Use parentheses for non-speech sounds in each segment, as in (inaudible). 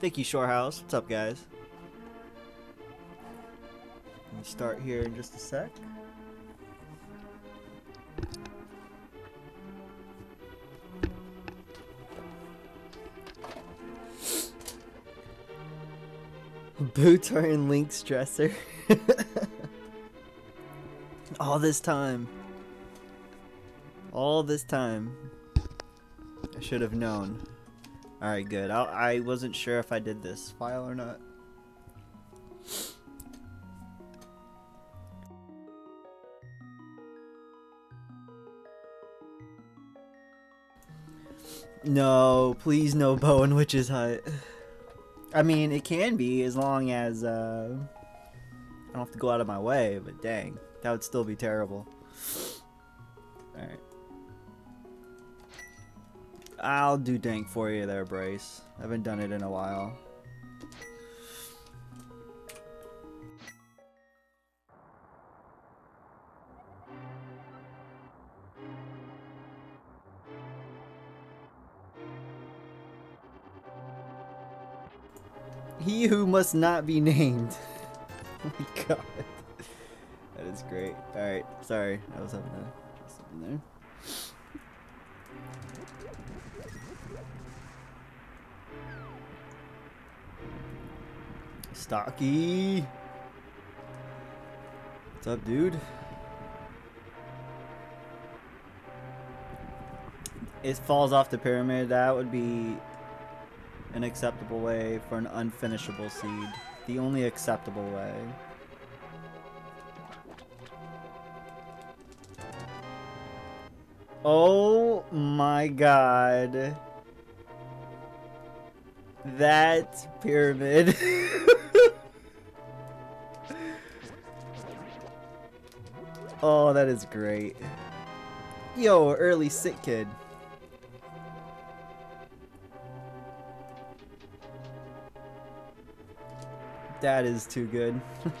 Thank you, Shorehouse. What's up, guys? Let me start here in just a sec. Boots are in Link's dresser. (laughs) All this time. All this time. I should have known. Alright, good. I, I wasn't sure if I did this file or not. No, please no bow and witch's hut. I mean, it can be as long as uh, I don't have to go out of my way, but dang, that would still be terrible. I'll do dank for you there, Brace. I haven't done it in a while. (laughs) He who must not be named. (laughs) oh my god. (laughs) That is great. Alright, sorry. I was having a, something there. Stocky. What's up, dude? It falls off the pyramid. That would be an acceptable way for an unfinishable seed. The only acceptable way. Oh my god. That pyramid. (laughs) oh, that is great. Yo, early sick kid. That is too good. (laughs)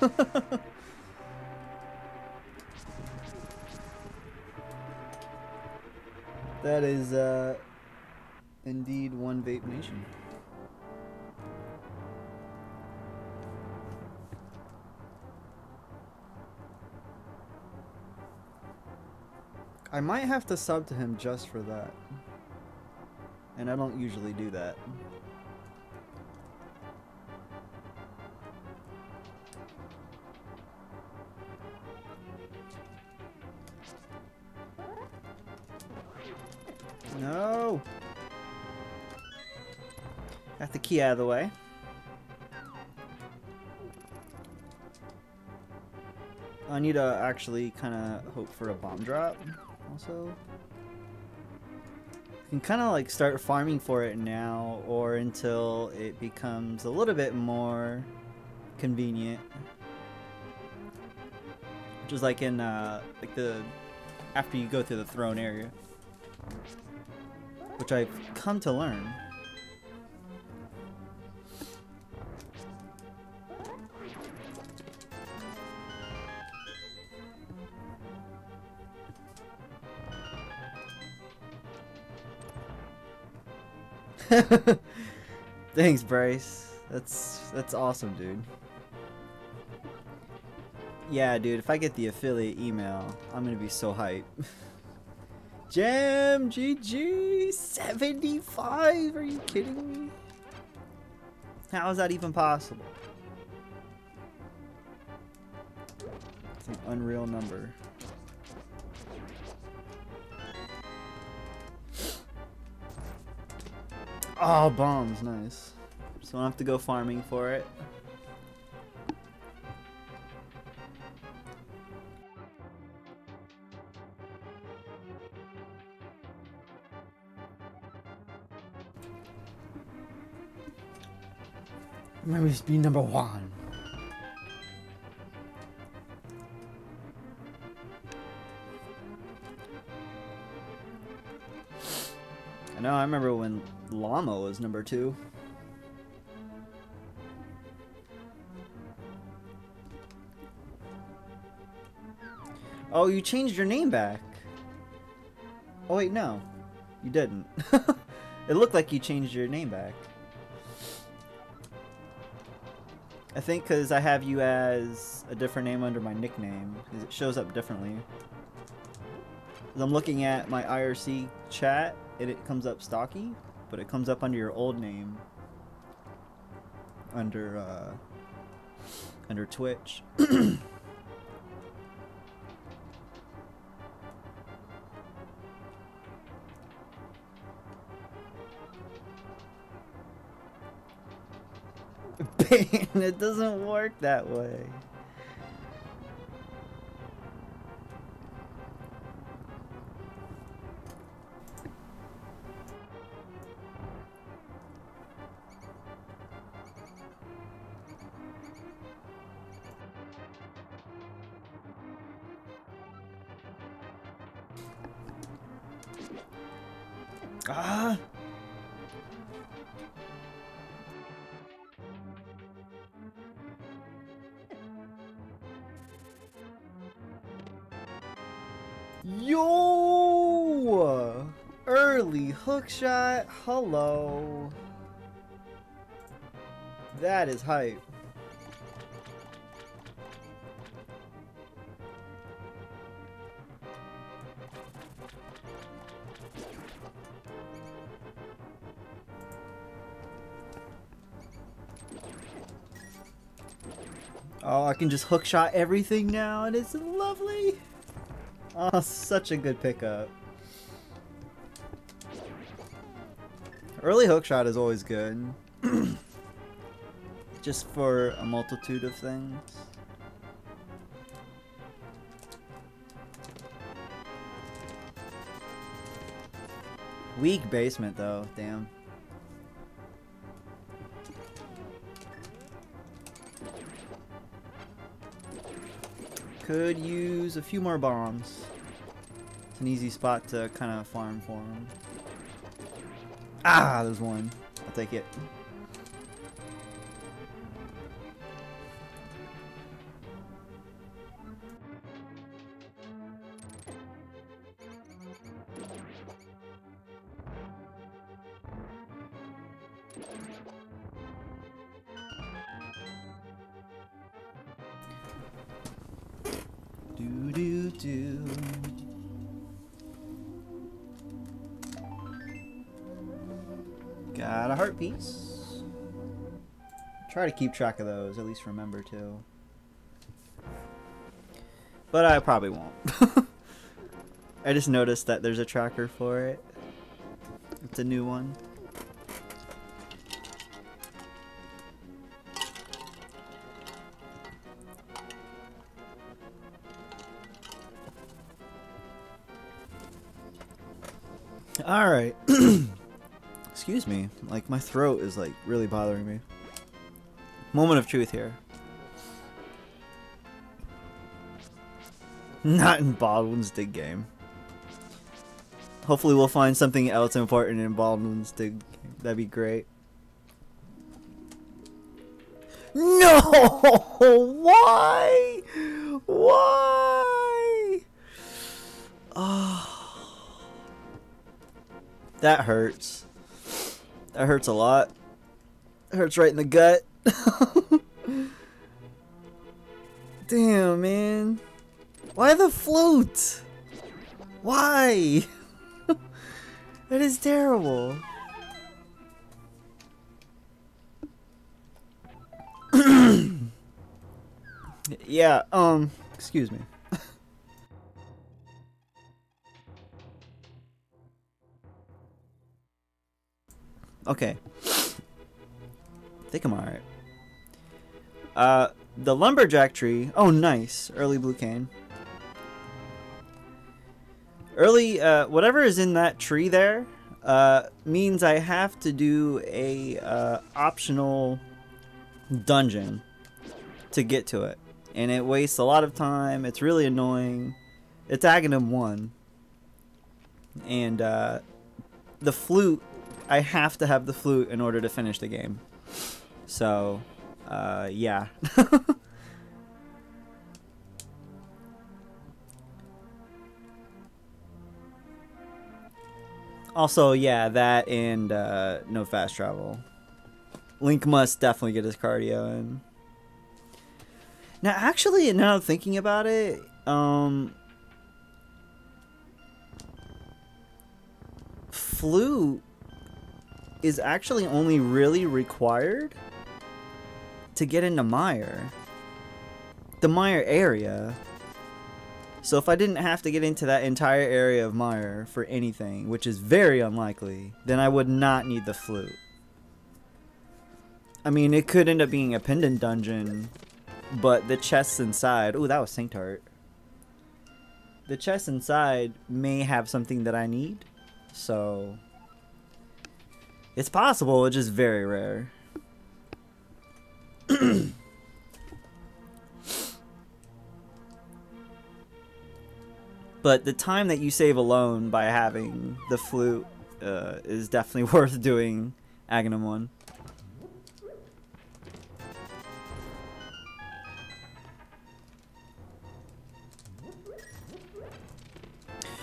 that is uh, indeed one vape nation. I might have to sub to him just for that. And I don't usually do that. No! Got the key out of the way. I need to actually kind of hope for a bomb drop also. You can kind of like start farming for it now or until it becomes a little bit more convenient. Which is like in uh, like the after you go through the throne area. Which I've come to learn. (laughs) Thanks, Bryce. That's that's awesome, dude. Yeah, dude, if I get the affiliate email, I'm gonna be so hype. (laughs) Jam GG 75? Are you kidding me? How is that even possible? It's an unreal number. Oh, bombs, nice. So I don't have to go farming for it. It's be number one. I I remember when Llama was number two. Oh, you changed your name back. Oh wait, no. You didn't. (laughs) it looked like you changed your name back. I think because I have you as a different name under my nickname, because it shows up differently. I'm looking at my IRC chat, and it comes up Stocky, but it comes up under your old name, under uh, under Twitch. (clears throat) (laughs) It doesn't work that way. Shot. Hello. That is hype. Oh, I can just hook shot everything now, and it's lovely. Oh, such a good pickup. Early hookshot is always good. (clears throat) Just for a multitude of things. Weak basement though, damn. Could use a few more bombs. It's an easy spot to kind of farm for him. Ah, there's one. I'll take it. Keep track of those, at least remember to. But I probably won't. (laughs) I just noticed that there's a tracker for it. It's a new one. All right. (clears throat) Excuse me. Like my throat is like really bothering me. Moment of truth here. Not in Baldwin's Dig game. Hopefully we'll find something else important in Baldwin's Dig. That'd be great. No! (laughs) Why? Why? Oh. That hurts. That hurts a lot. It hurts right in the gut. (laughs) Damn, man. Why the flute? Why? (laughs) that is terrible. (coughs) yeah, um, excuse me. (laughs) Okay. I think I'm alright. Uh, the lumberjack tree. Oh, nice. Early blue cane. Early, uh, whatever is in that tree there, uh, means I have to do a, uh, optional dungeon to get to it. And it wastes a lot of time. It's really annoying. It's Aghanim 1. And, uh, the flute I have to have the flute in order to finish the game. So, uh, yeah. (laughs) also, yeah, that and uh, no fast travel. Link must definitely get his cardio in. Now, actually, now I'm thinking about it, um, flute is actually only really required to get into Mire. The Mire area. So if I didn't have to get into that entire area of Mire for anything, which is very unlikely, then I would not need the flute. I mean, it could end up being a pendant dungeon, but the chests inside... Oh, that was Saint Art. The chests inside may have something that I need, so... It's possible, it's just very rare. (clears throat) but the time that you save alone by having the flute uh, is definitely (laughs) worth doing Aghanim 1.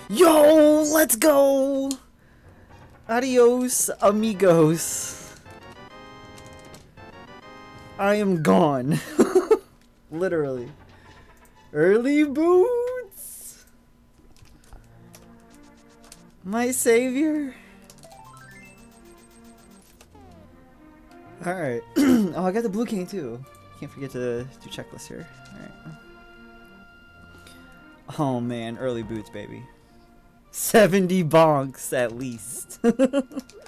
Yo, let's go! Adios, amigos. I am gone. (laughs) Literally. Early boots! My savior? Alright. (clears throat) oh, I got the blue cane too. Can't forget to do checklist here. Alright. Oh man, early boots, baby. 70 bonks at least. (laughs)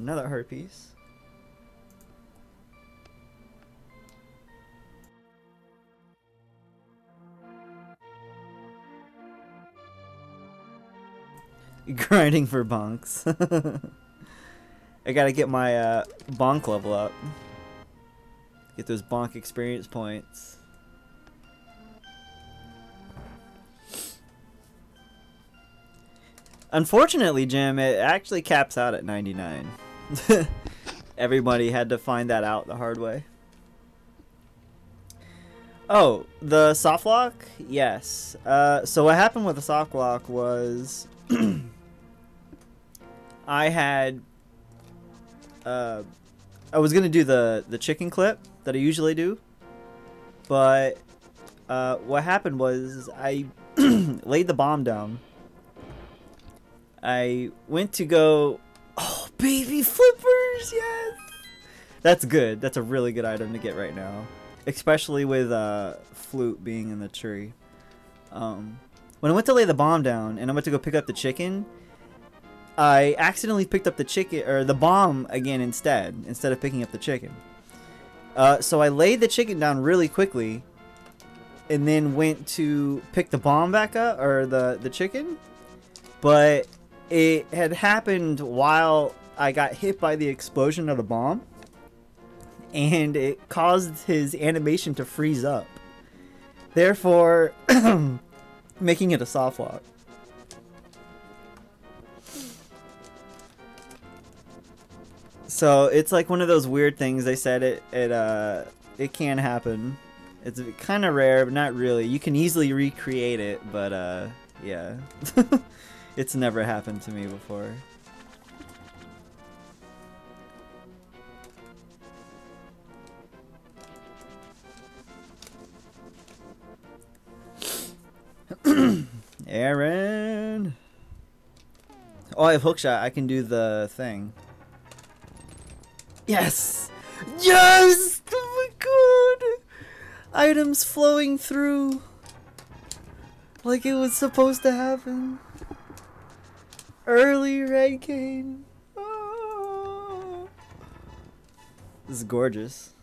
another heart piece. (laughs) Grinding for bonks. (laughs) I gotta get my uh, bonk level up. Get those bonk experience points. Unfortunately, Jim, it actually caps out at 99. (laughs) Everybody had to find that out the hard way. Oh, the soft lock? Yes. Uh, so what happened with the soft lock was (clears throat) I had uh, I was gonna do the the chicken clip that I usually do, but uh, what happened was I (clears throat) laid the bomb down. I went to go. Oh, baby flippers! Yes, that's good. That's a really good item to get right now, especially with uh, flute being in the tree. Um, when I went to lay the bomb down and I went to go pick up the chicken, I accidentally picked up the chicken or the bomb again instead, instead of picking up the chicken. Uh, so I laid the chicken down really quickly, and then went to pick the bomb back up or the the chicken, but it had happened while I got hit by the explosion of the bomb, and it caused his animation to freeze up, therefore (clears throat) making it a soft lock. So it's like one of those weird things. They said it it uh it can happen. It's kind of rare, but not really. You can easily recreate it, but uh yeah, (laughs) it's never happened to me before. (clears throat) Aaron. Oh, I have hookshot. I can do the thing. Yes! Yes! Oh my god! Items flowing through. Like it was supposed to happen. Early red cane. Oh. Ah. This is gorgeous.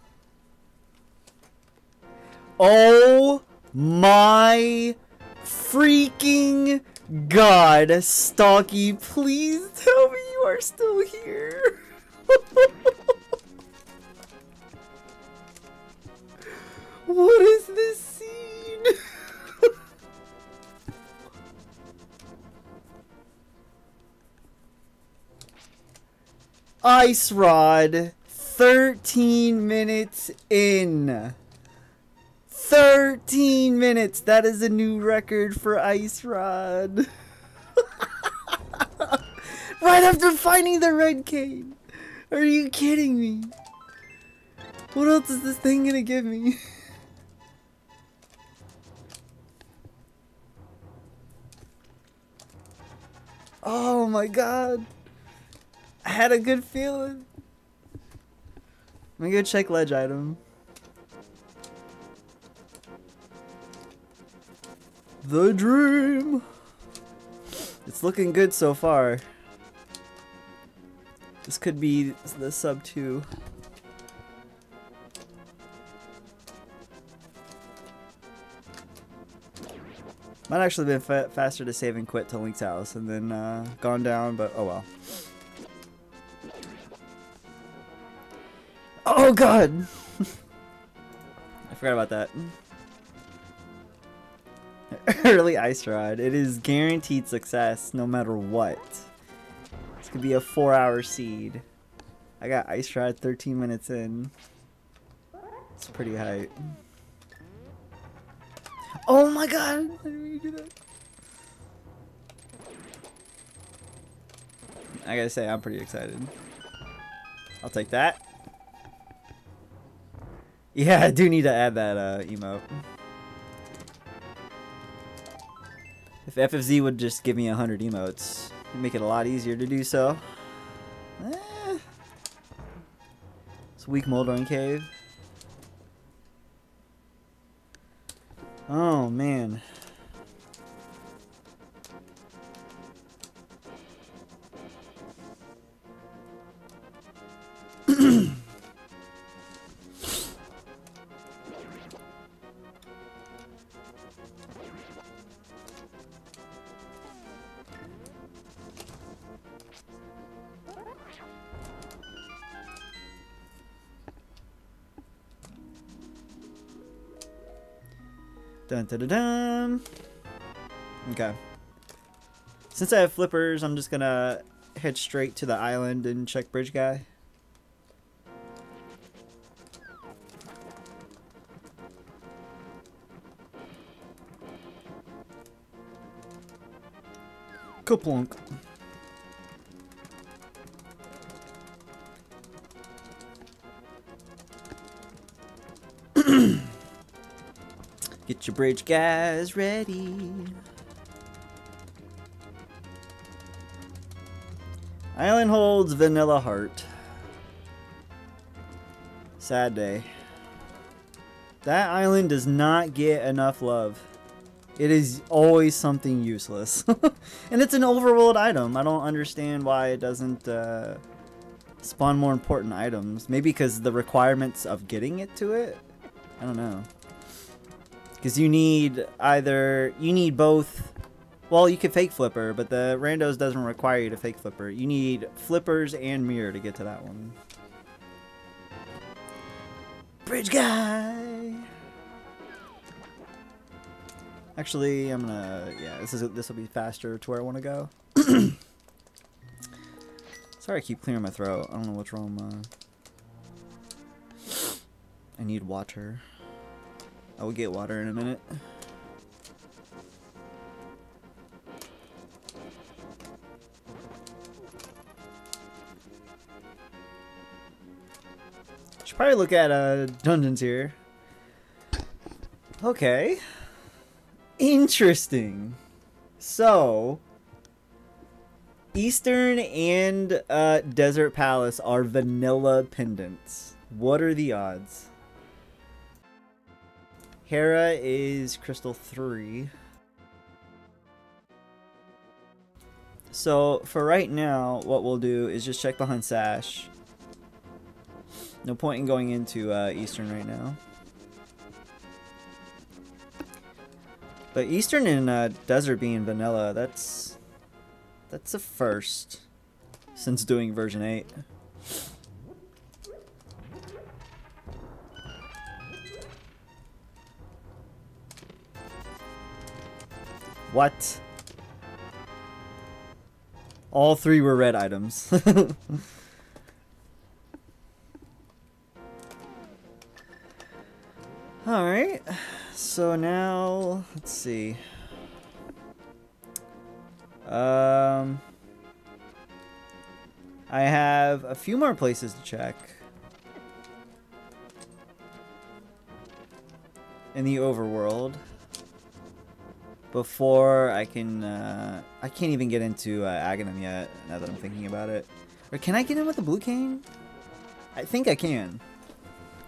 Oh my freaking god, Stocky, please tell me you are still here. (laughs) What is this Ice Rod, 13 minutes in. 13 minutes. That is a new record for Ice Rod. (laughs) Right after finding the red cane! Are you kidding me? What else is this thing gonna give me? (laughs) oh my god. I had a good feeling. Let me go check ledge item. The dream. It's looking good so far. This could be the sub 2. Might actually been fa faster to save and quit to Link's house and then uh, gone down, but oh well. Oh god! I forgot about that. (laughs) Early Ice Rod. It is guaranteed success no matter what. This could be a four hour seed. I got Ice Rod 13 minutes in. It's pretty hype. Oh my god! I gotta say, I'm pretty excited. I'll take that. Yeah, I do need to add that uh, emote. If FFZ would just give me 100 emotes, it'd make it a lot easier to do so. Eh. It's weak Moldorm Cave. Oh, man. Dun dun dun dun. Okay. Since I have flippers, I'm just gonna head straight to the island and check Bridge Guy. Kaplunk. Your bridge guys ready. Island holds Vanilla Heart. Sad day. That island does not get enough love. It is always something useless. (laughs) and it's an overworld item. I don't understand why it doesn't uh, spawn more important items. Maybe because the requirements of getting it to it? I don't know. Because you need either, you need both, well, you can fake flipper, but the randos doesn't require you to fake flipper. You need flippers and mirror to get to that one. Bridge guy! Actually, I'm gonna, yeah, this is this will be faster to where I want to go. (coughs) Sorry I keep clearing my throat. I don't know what's wrong. Uh, I need water. I will get water in a minute. Should probably look at uh, dungeons here. Okay. Interesting. So, Eastern and uh, Desert Palace are vanilla pendants. What are the odds? Hera is Crystal 3. So, for right now, what we'll do is just check behind Sash. No point in going into uh, Eastern right now. But Eastern and uh, Desert being vanilla, that's that's a first since doing version 8. What? All three were red items. (laughs) Alright, so now, let's see. Um, I have a few more places to check. In the overworld. Before I can, uh, I can't even get into uh, Aghanim yet, now that I'm thinking about it. Or can I get in with the Blue Cane? I think I can.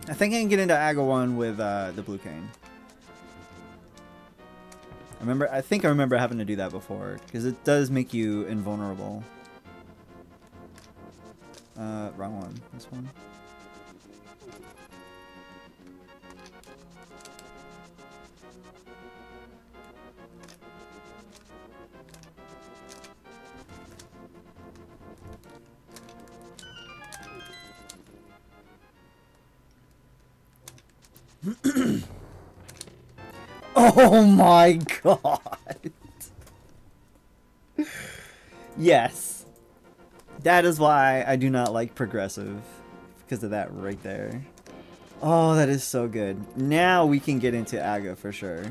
I think I can get into Aga 1 with uh, the Blue Cane. I remember, I think I remember having to do that before, because it does make you invulnerable. Uh, wrong one. This one. Oh my god. yes. That is why I do not like progressive. Because of that right there. Oh, that is so good. Now we can get into Aga for sure.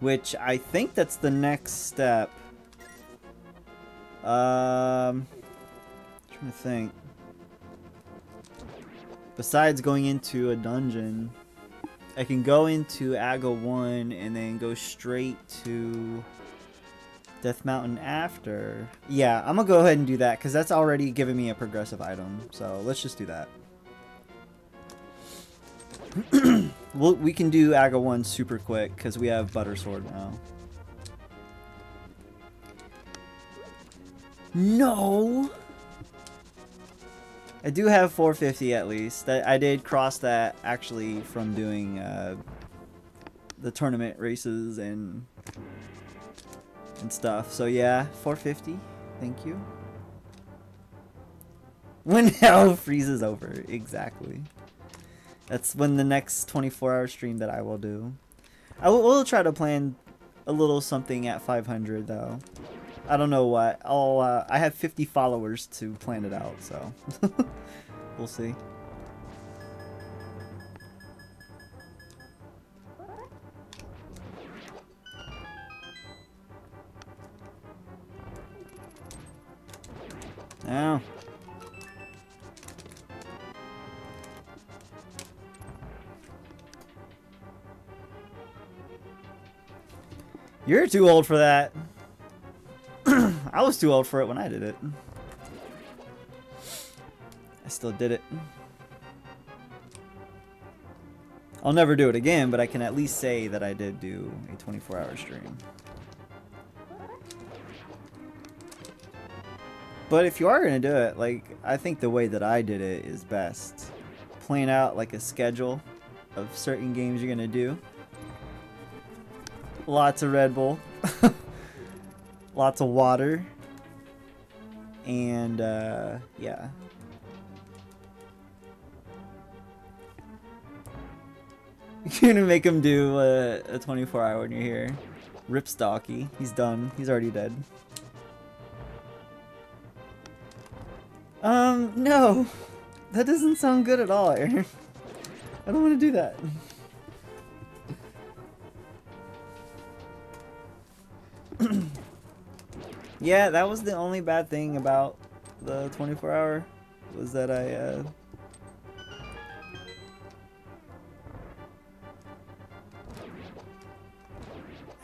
Which I think that's the next step. Um, trying to think. Besides going into a dungeon, I can go into Aga 1 and then go straight to Death Mountain after. Yeah, I'm gonna go ahead and do that because that's already giving me a progressive item. So let's just do that. (clears throat) we can do Aga 1 super quick because we have Butter Sword now. No! I do have 450 at least. I, I did cross that actually from doing uh, the tournament races and and stuff. So yeah, 450. Thank you. (laughs) When hell freezes over, exactly. That's when the next 24 hour stream that I will do. I will we'll try to plan a little something at 500 though. I don't know what. I'll, uh, I have 50 followers to plan it out, so (laughs) we'll see. Now. You're too old for that. (clears throat) I was too old for it when I did it. I still did it. I'll never do it again, but I can at least say that I did do a 24 hour stream. But if you are going to do it, like, I think the way that I did it is best. Plan out, like, a schedule of certain games you're going to do. Lots of Red Bull. (laughs) Lots of water. And, uh, yeah. (laughs) You're gonna make him do a, a 24 hour when you're here. Rip Stocky. He's done. He's already dead. Um, no. (laughs) That doesn't sound good at all, Aaron. (laughs) I don't want to do that. (clears throat) yeah, that was the only bad thing about the 24 hour was that I uh,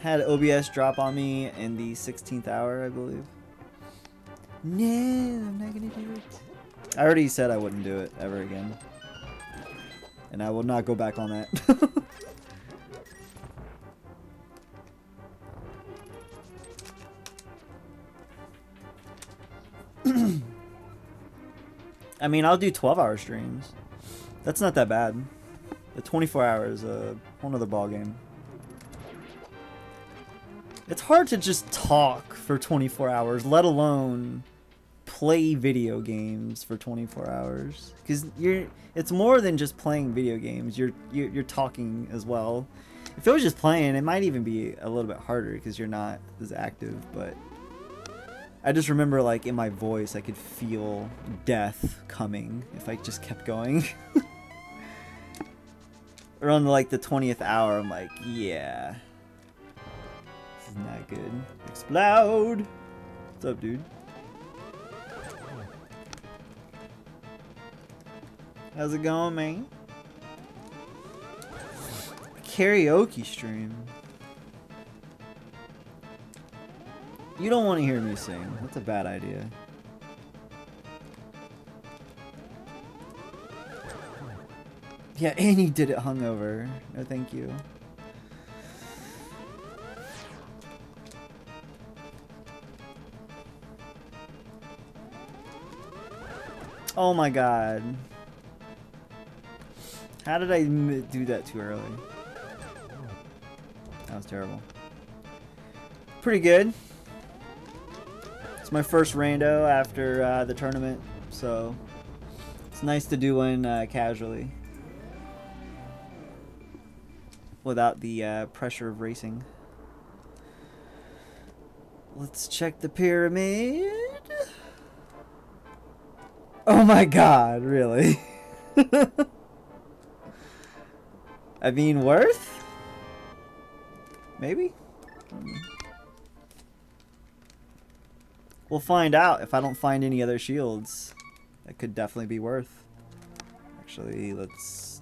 had OBS drop on me in the 16th hour, I believe. No, I'm not gonna do it. I already said I wouldn't do it ever again. And I will not go back on that. (laughs) I mean, I'll do 12 hour streams. That's not that bad. The 24 hours, uh, whole nother ball game. It's hard to just talk for 24 hours, let alone play video games for 24 hours. Because you're, it's more than just playing video games. You're, you're, you're talking as well. If it was just playing, it might even be a little bit harder because you're not as active. But I just remember, like, in my voice, I could feel death coming if I just kept going. (laughs) Around, like, the 20th hour, I'm like, yeah. This is not good. Explode! What's up, dude? How's it going, man? Karaoke stream. You don't want to hear me sing. That's a bad idea. Yeah, you did it hungover. No, thank you. Oh my god. How did I do that too early? That was terrible. Pretty good. It's my first rando after uh, the tournament, so it's nice to do one uh, casually. Without the uh, pressure of racing. Let's check the pyramid. Oh my god, really? (laughs) I mean, worth? Maybe? We'll find out if I don't find any other shields. That could definitely be worth. Actually, let's...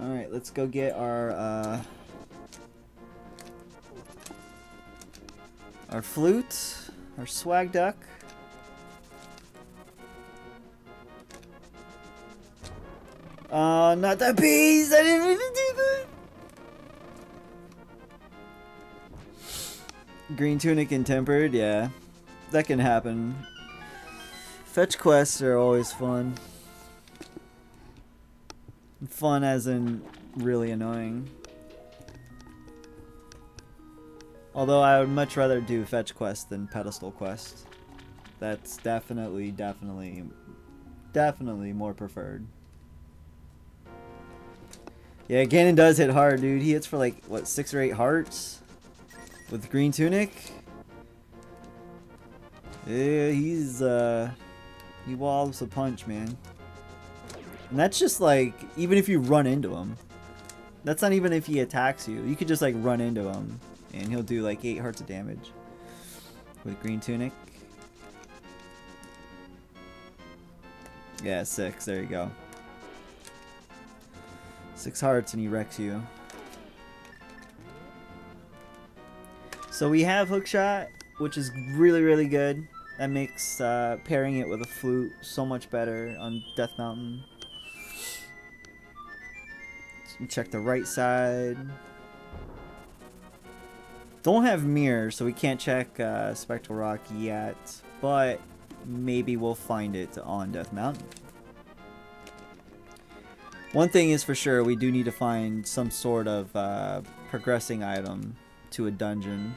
Alright, let's go get our, uh, Our flute, our swag duck. Uh, not the bees! I didn't mean to do that! Green tunic and tempered, yeah. That can happen. Fetch quests are always fun. Fun as in really annoying. Although I would much rather do fetch quest than pedestal quest. That's definitely, definitely, definitely more preferred. Yeah, Ganon does hit hard, dude. He hits for like, what, six or eight hearts? With Green Tunic? Yeah, he's, uh, he wallops a punch, man. And that's just like, even if you run into him. That's not even if he attacks you. You could just like run into him. And he'll do like 8 hearts of damage. With Green Tunic. Yeah, 6. There you go. 6 hearts and he wrecks you. So we have Hookshot, which is really, really good. That makes uh, pairing it with a flute so much better on Death Mountain. Check the right side. Don't have mirror, so we can't check uh, Spectral Rock yet, but maybe we'll find it on Death Mountain. One thing is for sure, we do need to find some sort of uh, progressing item to a dungeon.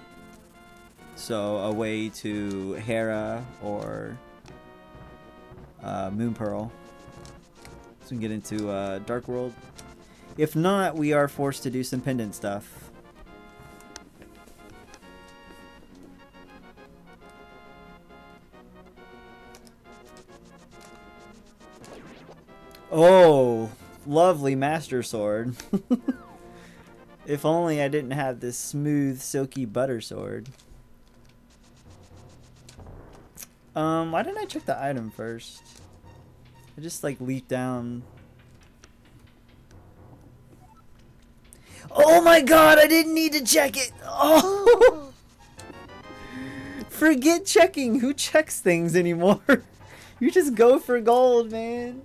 So a way to Hera or uh, Moon Pearl. So we can get into uh, Dark World. If not, we are forced to do some pendant stuff. Oh, lovely Master Sword. (laughs) if only I didn't have this smooth, silky butter sword. Um, why didn't I check the item first? I just like leaped down Oh my god, I didn't need to check it. Oh. (laughs) Forget checking. Who checks things anymore? (laughs) you just go for gold, man.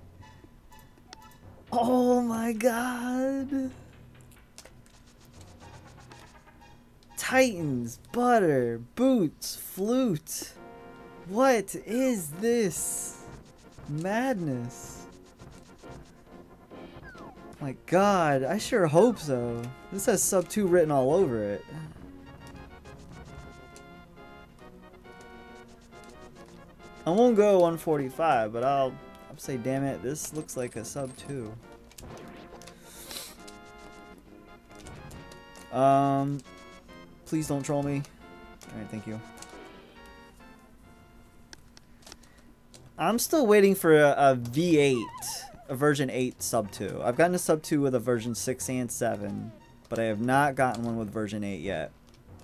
Oh my god. Titans, butter, boots, flute. What is this? Madness. My god, I sure hope so. This has sub 2 written all over it. I won't go 145, but I'll, I'll say, damn it, this looks like a sub 2. Um, please don't troll me. Alright, thank you. I'm still waiting for a, a V8, a version 8 sub 2. I've gotten a sub 2 with a version 6 and 7, but I have not gotten one with version 8 yet.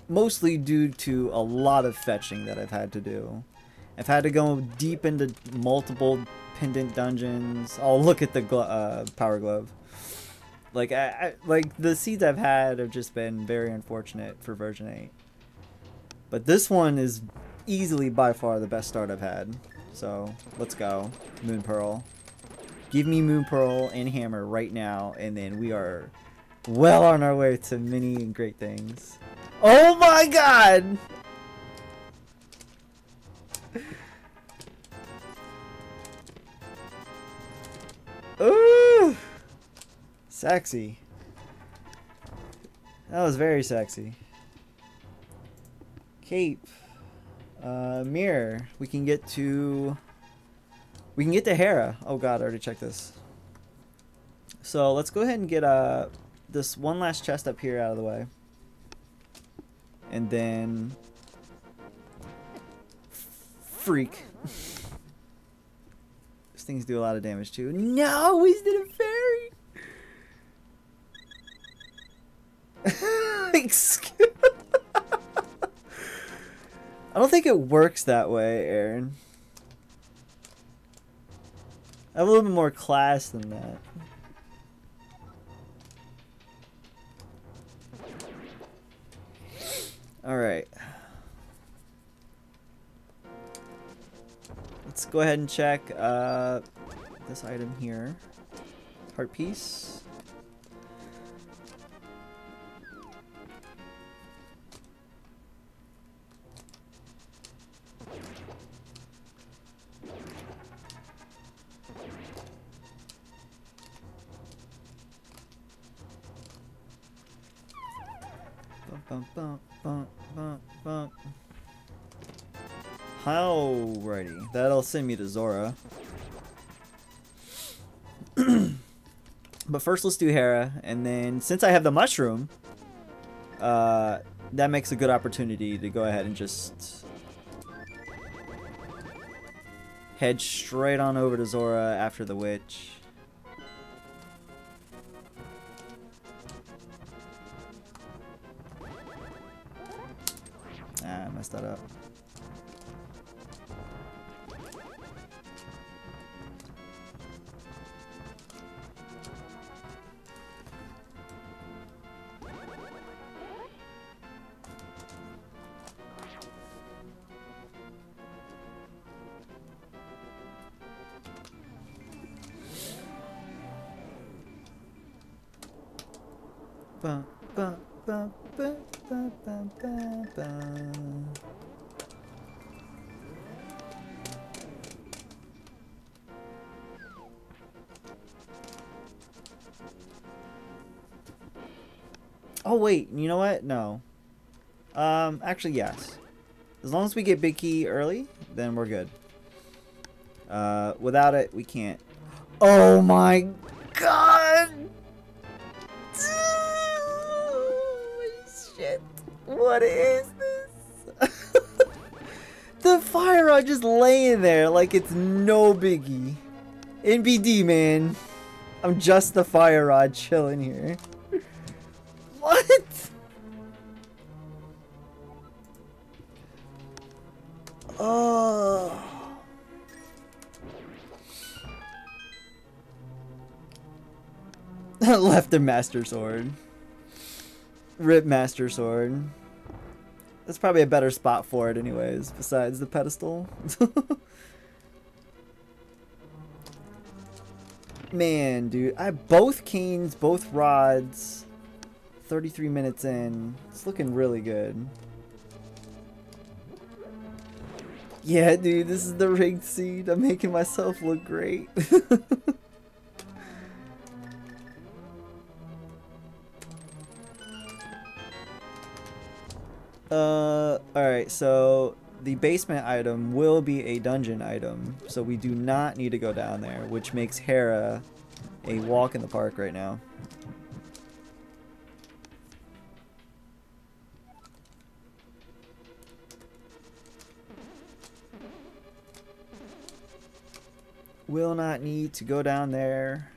Mostly due to a lot of fetching that I've had to do. I've had to go deep into multiple pendant dungeons. Oh, look at the glo uh, power glove. Like I, I, like the seeds I've had have just been very unfortunate for version 8. But this one is easily by far the best start I've had. So, let's go. Moon Pearl. Give me Moon Pearl and Hammer right now, and then we are well on our way to many great things. Oh my god! Ooh! Sexy. That was very sexy. Cape. Uh, mirror. We can get to... We can get to Hera. Oh god, I already checked this. So let's go ahead and get uh, this one last chest up here out of the way. And then... Freak. (laughs) Things do a lot of damage too. No, did a fairy! (laughs) Excuse (laughs) I don't think it works that way, Aaron. I have a little bit more class than that. Alright. Let's go ahead and check uh, this item here. Heart piece. Send me to Zora. (clears throat) but first let's do Hera, and then since I have the mushroom, uh, that makes a good opportunity to go ahead and just head straight on over to Zora after the witch. Ah, I messed that up. Actually yes. As long as we get Big Key early, then we're good. Uh, without it, we can't. Oh my god! Shit. What is this? (laughs) the fire rod just laying there like it's no biggie. NBD, man. I'm just the fire rod chilling here. A Master Sword. Rip Master Sword. That's probably a better spot for it anyways, besides the pedestal. (laughs) Man, dude. I have both canes, both rods. 33 minutes in. It's looking really good. Yeah, dude, this is the rigged seed. I'm making myself look great. (laughs) uh, alright, so the basement item will be a dungeon item, so we do not need to go down there, which makes Hera a walk in the park right now. will not need to go down there.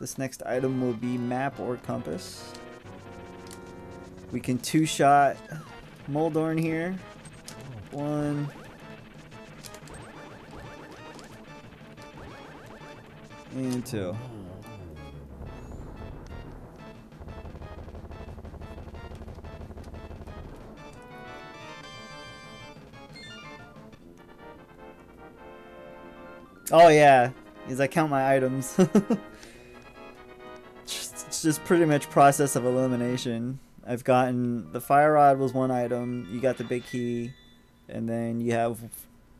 This next item will be map or compass. We can two-shot Moldorm here. One. And two. Oh yeah, is I count my items. (laughs) it's just pretty much process of elimination. I've gotten the fire rod was one item. You got the big key, and then you have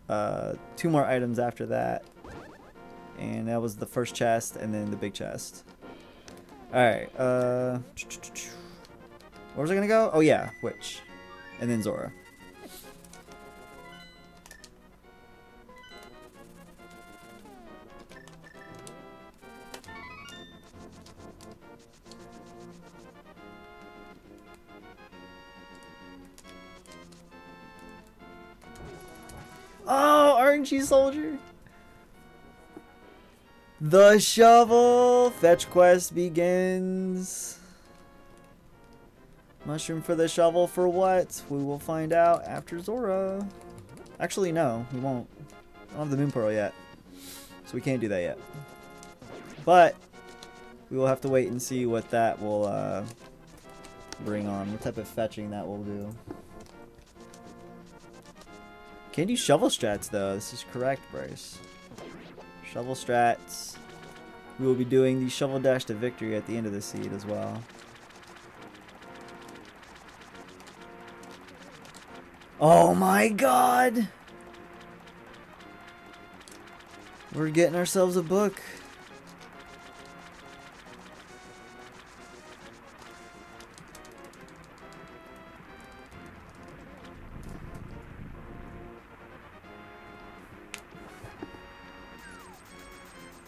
uh, two more items after that, and that was the first chest and then the big chest. All right. Uh, (tsk) where was I gonna go? Oh yeah, witch, and then Zora. RNG soldier. The shovel fetch quest begins. Mushroom for the shovel for what? We will find out after Zora. Actually, no, we won't. I don't have the moon pearl yet. So we can't do that yet. But we will have to wait and see what that will uh, bring on. What type of fetching that will do. Can't do shovel strats though. This is correct, Bryce. Shovel strats. We will be doing the shovel dash to victory at the end of the seed as well. Oh my god! We're getting ourselves a book.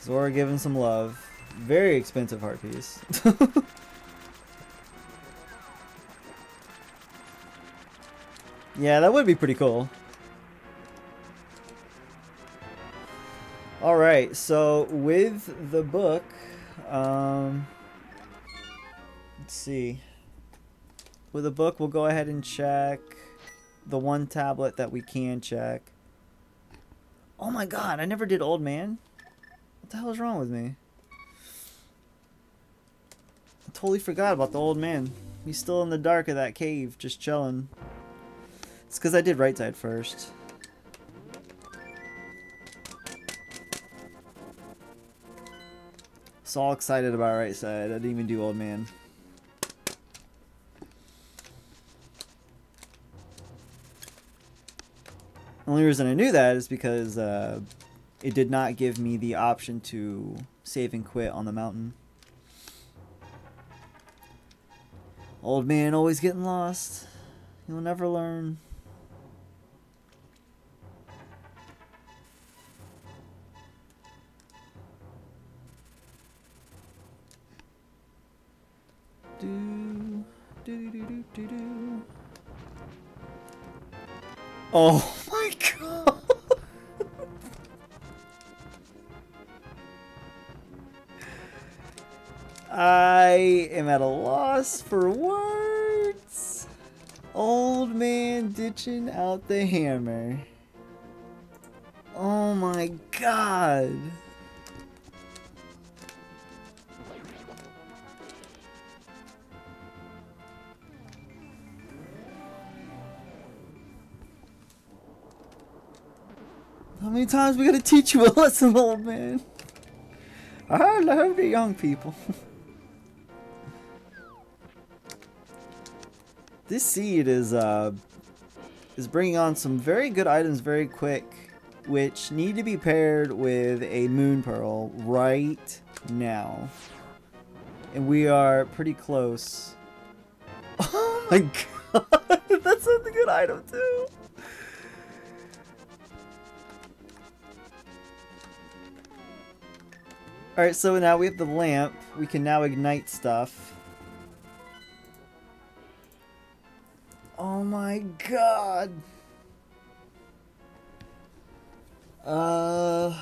Zora giving some love. Very expensive heart piece. (laughs) yeah, that would be pretty cool. Alright, so with the book, um, let's see. With the book, we'll go ahead and check the one tablet that we can check. Oh my god, I never did Old Man. What the hell is wrong with me? I totally forgot about the old man. He's still in the dark of that cave, just chilling. It's because I did right side first. So all excited about right side. I didn't even do old man. The only reason I knew that is because uh, it did not give me the option to save and quit on the mountain. Old man always getting lost. You'll never learn. Do, do, do, do, do, do. Oh for words. Old man ditching out the hammer. Oh my god. How many times we gotta teach you a (laughs) lesson, old man? I love the young people. (laughs) this seed is uh, is bringing on some very good items very quick, which need to be paired with a moon pearl right now. And we are pretty close. (laughs) Oh my (laughs) god, that's a good item too. Alright, so now we have the lamp. We can now ignite stuff. Oh my god. Uh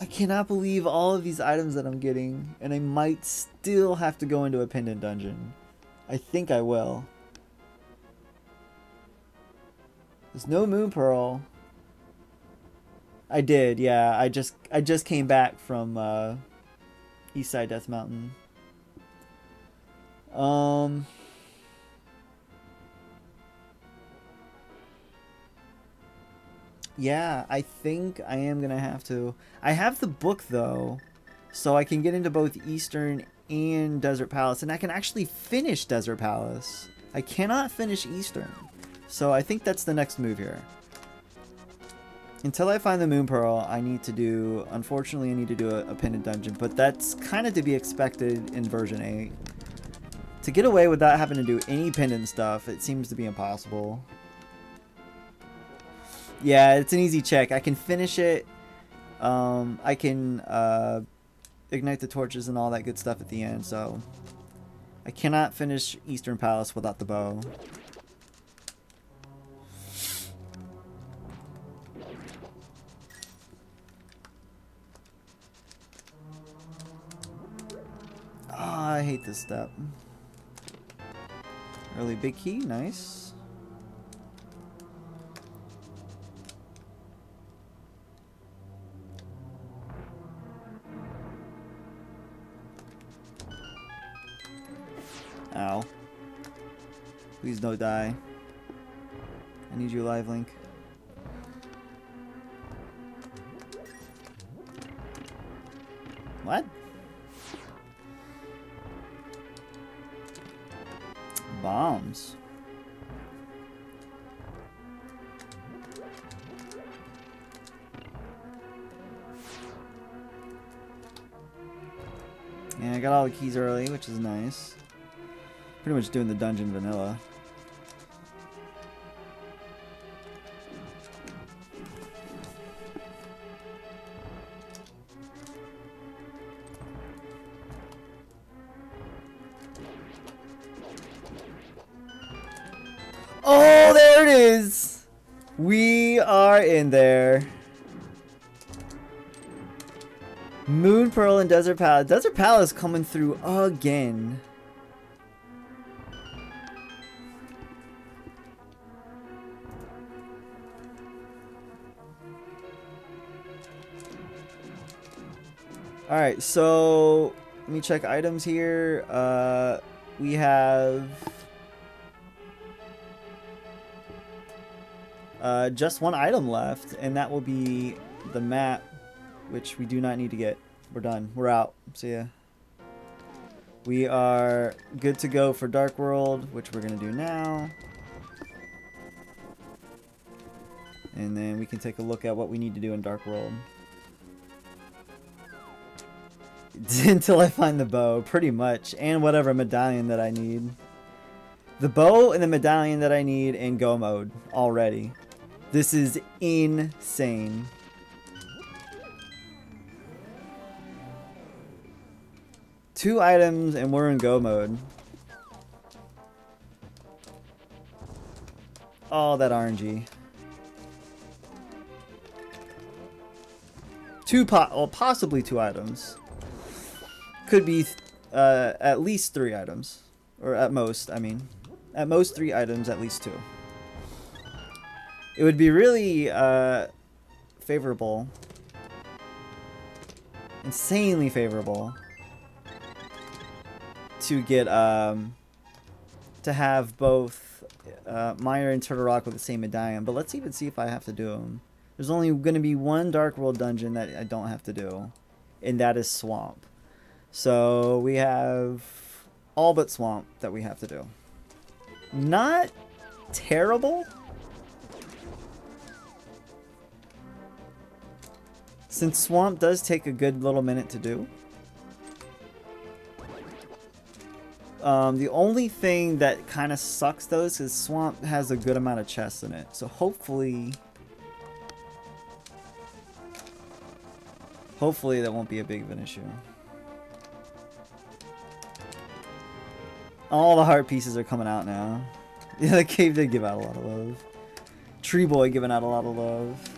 I cannot believe all of these items that I'm getting, and I might still have to go into a pendant dungeon. I think I will. There's no moon pearl. I did, yeah. I just I just came back from uh, Eastside Death Mountain. Um. Yeah, I think I am gonna have to. I have the book though, so I can get into both Eastern and Desert Palace, and I can actually finish Desert Palace. I cannot finish Eastern, so I think that's the next move here. Until I find the Moon Pearl, I need to do, unfortunately I need to do a, a pendant dungeon, but that's kind of to be expected in version 8. To get away without having to do any pendant stuff, it seems to be impossible. Yeah, it's an easy check. I can finish it. Um, I can uh, ignite the torches and all that good stuff at the end, so... I cannot finish Eastern Palace without the bow. Oh, I hate this step. Early big key, nice. Ow. Please don't die. I need you live, Link. Keys early, which is nice. Pretty much doing the dungeon vanilla. Desert Palace. Desert Palace coming through again. Alright, so let me check items here. Uh, we have uh, just one item left, and that will be the map, which we do not need to get. We're done. We're out. See ya. We are good to go for Dark World, which we're going to do now. And then we can take a look at what we need to do in Dark World. (laughs) until I find the bow, pretty much, and whatever medallion that I need. The bow and the medallion that I need in go mode already. This is insane. Two items and we're in go mode. All that RNG. Two po well, possibly two items could be uh, at least three items. Or at most, I mean. At most three items, at least two. It would be really uh, favorable. Insanely favorable. To get, um, to have both uh, Mire and Turtle Rock with the same medallion. But let's even see if I have to do them. There's only going to be one Dark World dungeon that I don't have to do. And that is Swamp. So we have all but Swamp that we have to do. Not terrible. Since Swamp does take a good little minute to do. Um, the only thing that kind of sucks though is Swamp has a good amount of chests in it. So hopefully... Hopefully that won't be a big of an issue. All the heart pieces are coming out now. (laughs) Yeah, the cave did give out a lot of love. Tree Boy giving out a lot of love.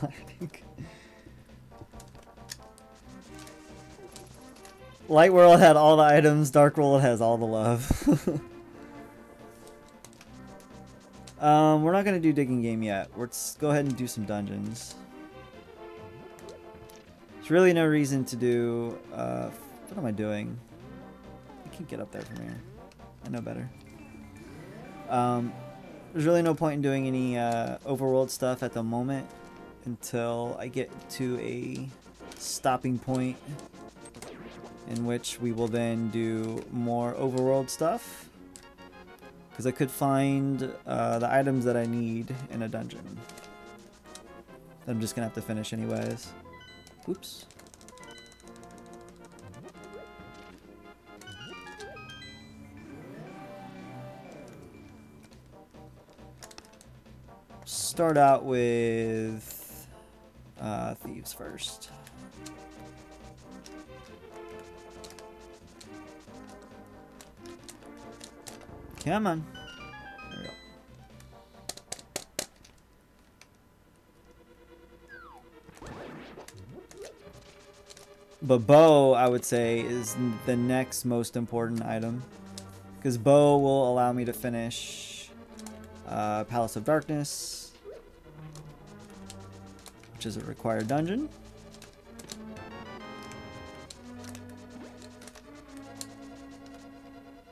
(laughs) Light World had all the items, Dark World has all the love. (laughs) um, we're not gonna do digging game yet. Let's go ahead and do some dungeons. There's really no reason to do, uh, what am I doing? I can't get up there from here. I know better. Um, there's really no point in doing any uh, overworld stuff at the moment until I get to a stopping point in which we will then do more overworld stuff. Because I could find uh, the items that I need in a dungeon. I'm just to have to finish anyways. Oops. Start out with uh, thieves first. Come on. There we go. But bow, I would say, is the next most important item. Because bow will allow me to finish uh, Palace of Darkness, is a required dungeon.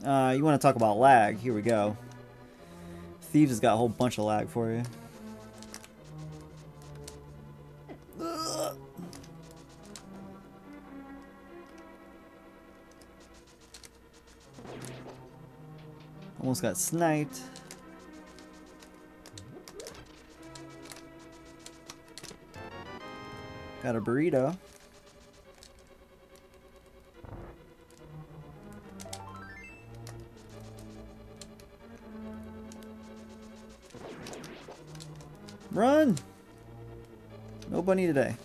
Uh, you want to talk about lag? Here we go. Thieves has got a whole bunch of lag for you. Almost got sniped. Got a burrito. Run! No bunny today.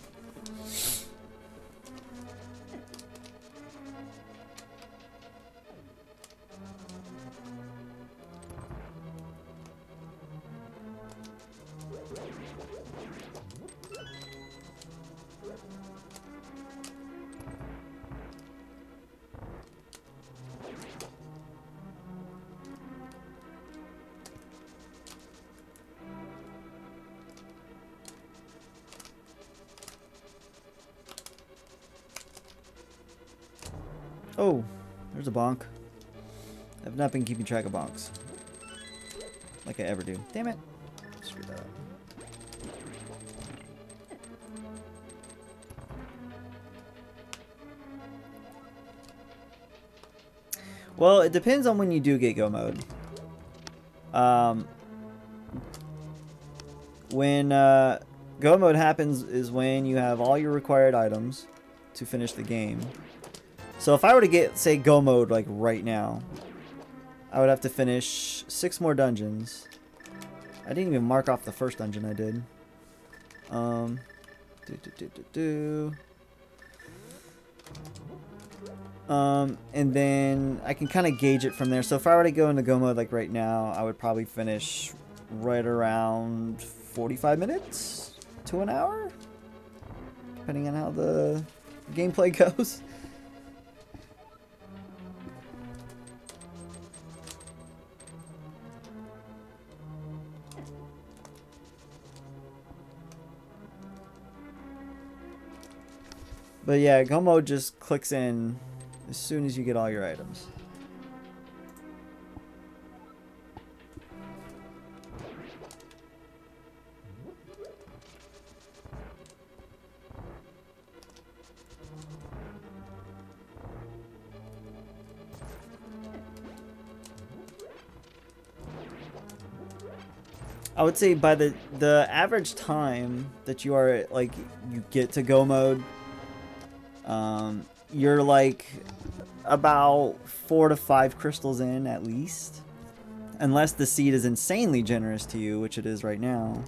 Keeping track of bonks. Like I ever do. Damn it. Screw that up. Well, it depends on when you do get go mode. Um, when uh, go mode happens is when you have all your required items to finish the game. So if I were to get, say, go mode, like, right now, I would have to finish six more dungeons. I didn't even mark off the first dungeon I did. Um, do, do, do. Um, and then I can kind of gauge it from there. So if I were to go into go mode, like, right now, I would probably finish right around 45 minutes to an hour, depending on how the gameplay (laughs) goes. But yeah, mode just clicks in as soon as you get all your items. I would say by the the average time that you are like you get to go mode um, you're like about four to five crystals in at least. Unless the seed is insanely generous to you, which it is right now.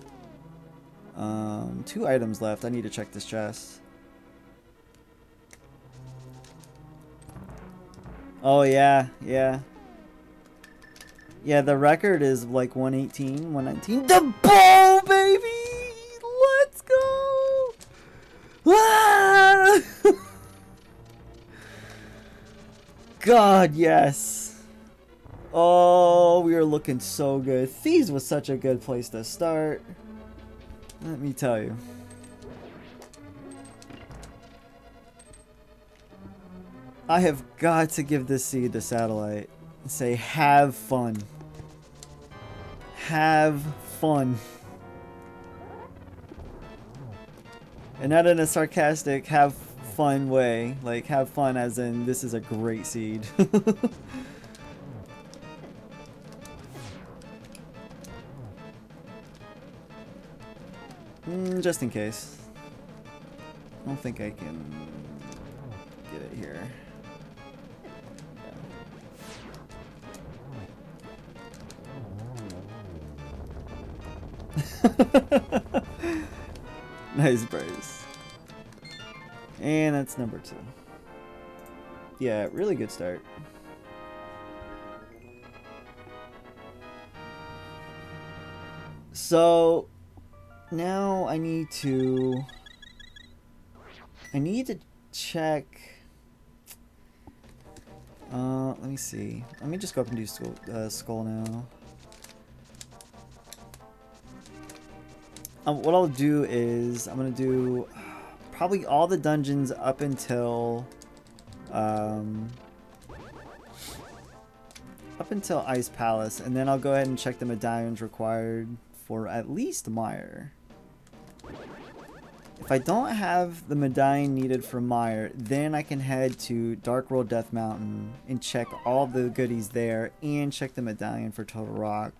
Um, two items left. I need to check this chest. Oh yeah, yeah. Yeah, the record is like 118, 119. The bow, baby! Let's go! (laughs) Ah! (laughs) God, yes. Oh, we are looking so good. Thieves was such a good place to start. Let me tell you. I have got to give this seed to Satellite and say, have fun. Have fun. And not in a sarcastic, have fun way. Like, have fun as in, this is a great seed. (laughs) mm, just in case. I don't think I can get it here. (laughs) nice Bryce. And that's number two. Yeah, really good start. So now I need to I need to check uh let me see. Let me just go up and do skull, uh, skull now. Um, what I'll do is I'm gonna do probably all the dungeons up until um, up until Ice Palace, and then I'll go ahead and check the medallions required for at least Mire. If I don't have the medallion needed for Mire, then I can head to Dark World Death Mountain and check all the goodies there and check the medallion for Turtle Rock.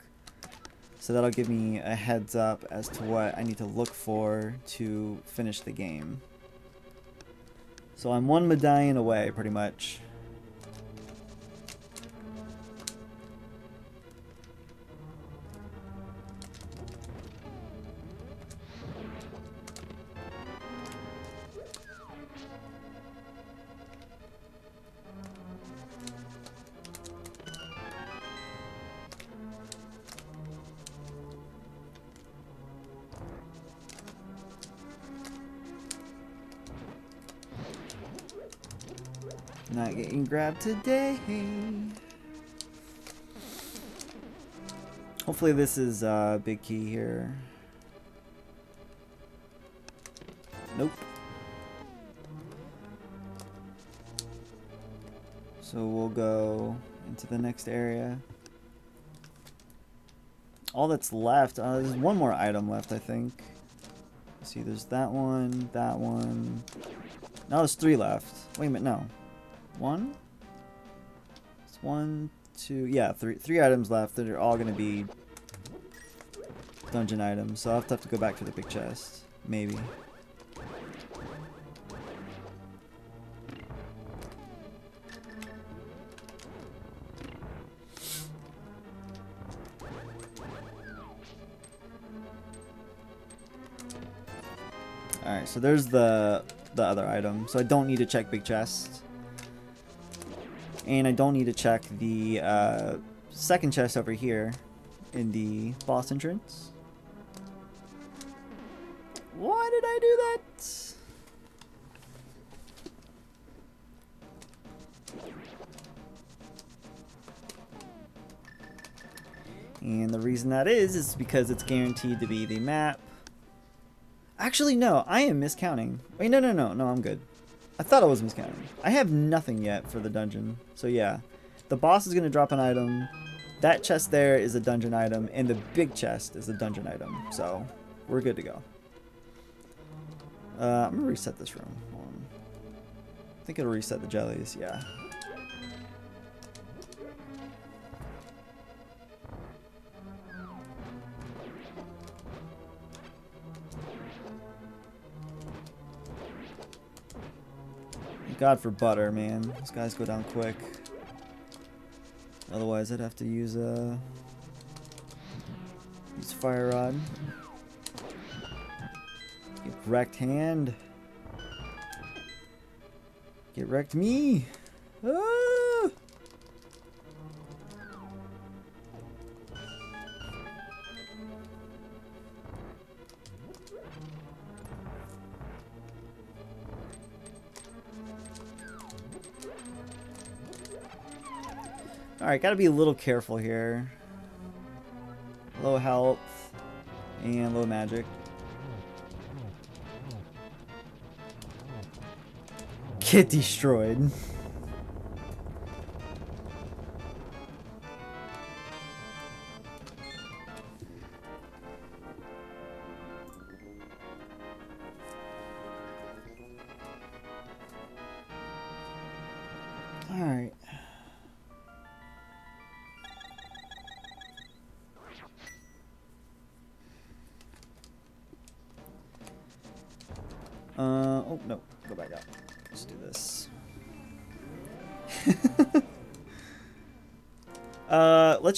So that'll give me a heads up as to what I need to look for to finish the game. So I'm one medallion away, pretty much. Grabbed today. Hopefully this is a uh, big key here. Nope. So we'll go into the next area. All that's left, uh, there's one more item left, I think. See, there's that one, that one. Now there's three left. Wait a minute, no. One? One, two, yeah, three three items left that are all gonna be dungeon items, so I'll have to, have to go back to the big chest. Maybe. Alright, so there's the the other item. So I don't need to check big chest. And I don't need to check the uh, second chest over here in the boss entrance. Why did I do that? And the reason that is, is because it's guaranteed to be the map. Actually, no, I am miscounting. Wait, no, no, no, no, I'm good. I thought I was miscounting. I have nothing yet for the dungeon. So yeah, the boss is going to drop an item. That chest there is a dungeon item, and the big chest is a dungeon item. So we're good to go. Uh, I'm going to reset this room. I think it'll reset the jellies, yeah. God for butter, man. These guys go down quick. Otherwise, I'd have to use a use fire rod. Get wrecked hand. Get wrecked me. Ah! Alright, gotta be a little careful here. Low health and low magic. Get destroyed. (laughs)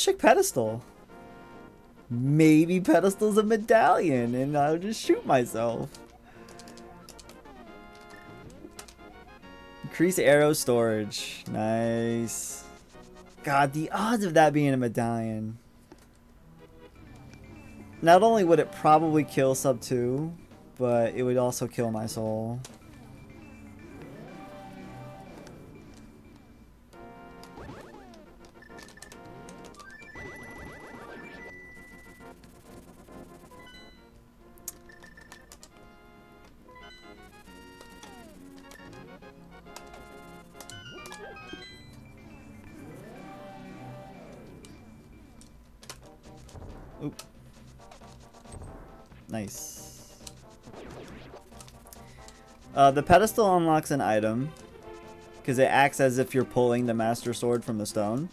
check pedestal. Maybe pedestal's a medallion and I'll just shoot myself. Increase arrow storage. Nice. God, the odds of that being a medallion. Not only would it probably kill sub 2, but it would also kill my soul. Uh, the pedestal unlocks an item because it acts as if you're pulling the master sword from the stone.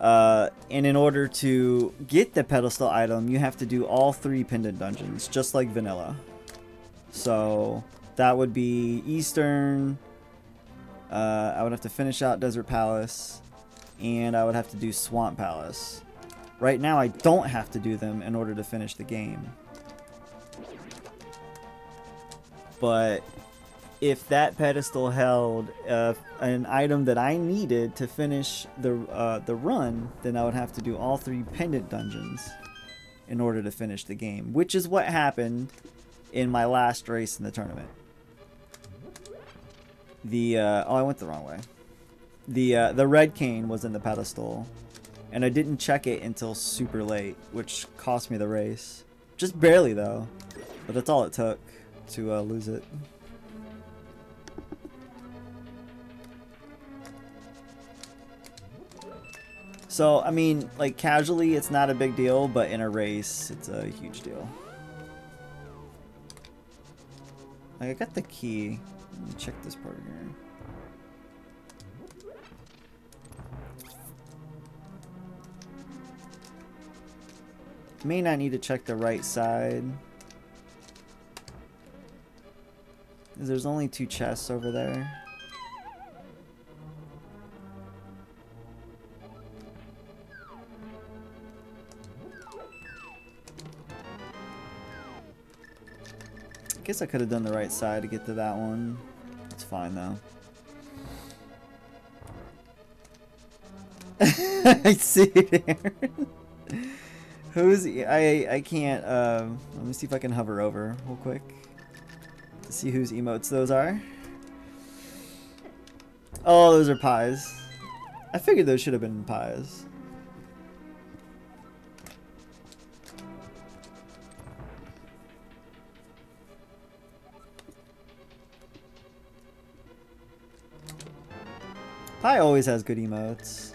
Uh, and in order to get the pedestal item, you have to do all three pendant dungeons, just like vanilla. So that would be Eastern. Uh, I would have to finish out Desert Palace, and I would have to do Swamp Palace. Right now, I don't have to do them in order to finish the game. But if that pedestal held uh, an item that I needed to finish the uh, the run, then I would have to do all three pendant dungeons in order to finish the game, which is what happened in my last race in the tournament. The uh, oh, I went the wrong way. The uh, the red cane was in the pedestal, and I didn't check it until super late, which cost me the race. Just barely though, but that's all it took to uh, lose it. So, I mean, like, casually, it's not a big deal, but in a race, it's a huge deal. Like, I got the key. Let me check this part here. May not need to check the right side. There's only two chests over there. I guess I could have done the right side to get to that one. It's fine though. (laughs) I see it. (laughs) Who's I I can't um let me see if I can hover over real quick see whose emotes those are. Oh, those are pies. I figured those should have been pies. Pie always has good emotes.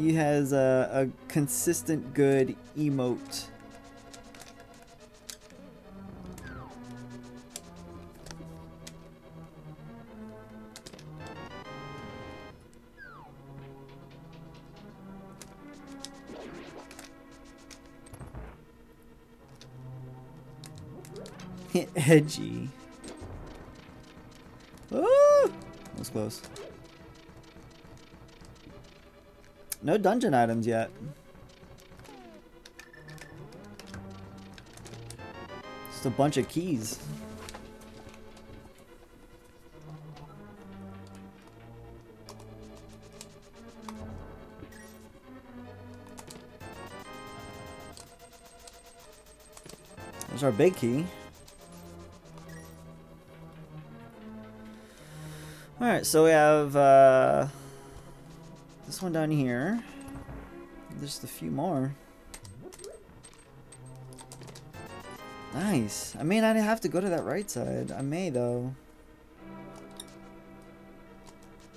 He has a, a consistent good emote. (laughs) Edgy. Ah! That was close. No dungeon items yet. Just a bunch of keys. There's our big key. Alright, so we have... Uh one down here. There's a few more. Nice. I mean may not have to go to that right side. I may, though.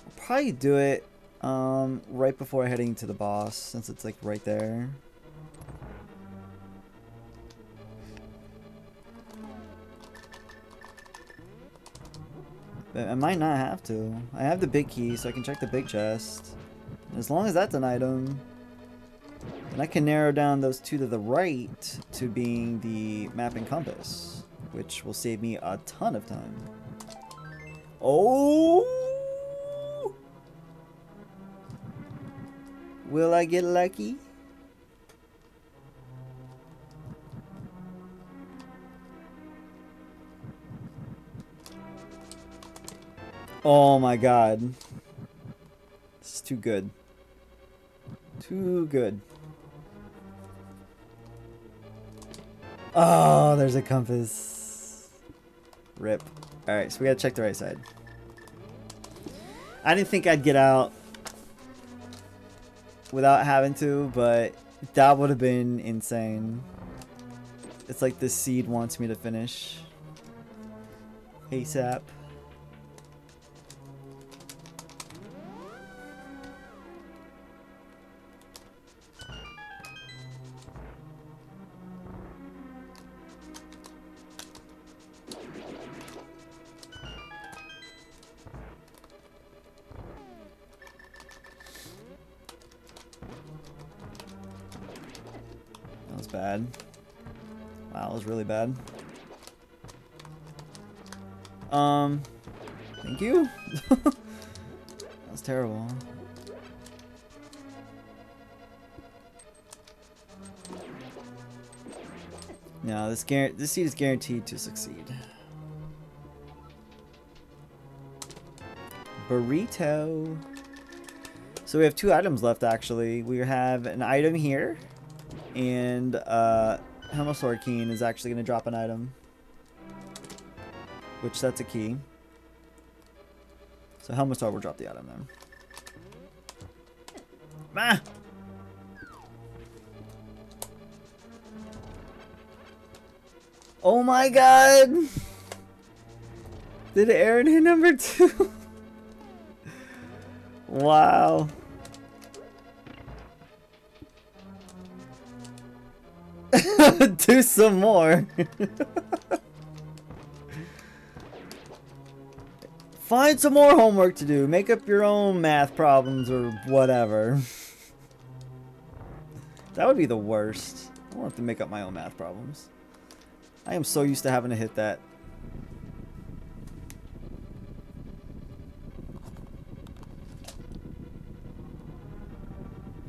I'll probably do it um, right before heading to the boss, since it's like right there. I might not have to. I have the big key, so I can check the big chest. As long as that's an item, then I can narrow down those two to the right to being the map and compass, which will save me a ton of time. Oh! Will I get lucky? Oh my god. This is too good. Too good. Oh, there's a compass. Rip. Alright, so we gotta check the right side. I didn't think I'd get out without having to, but that would have been insane. It's like the seed wants me to finish. ASAP. Bad. Wow, that was really bad. Um, thank you? (laughs) that was terrible. No, this this seed is guaranteed to succeed. Burrito. So we have two items left actually. We have an item here and uh Helmasaur King is actually gonna drop an item. Which that's a key. So Helmosaur will drop the item then. Ah! Oh my god! Did Aaron hit number two? (laughs) wow. Do some more. Find some more homework to do. Make up your own math problems or whatever. that would be the worst. I don't have to make up my own math problems. I am so used to having to hit that.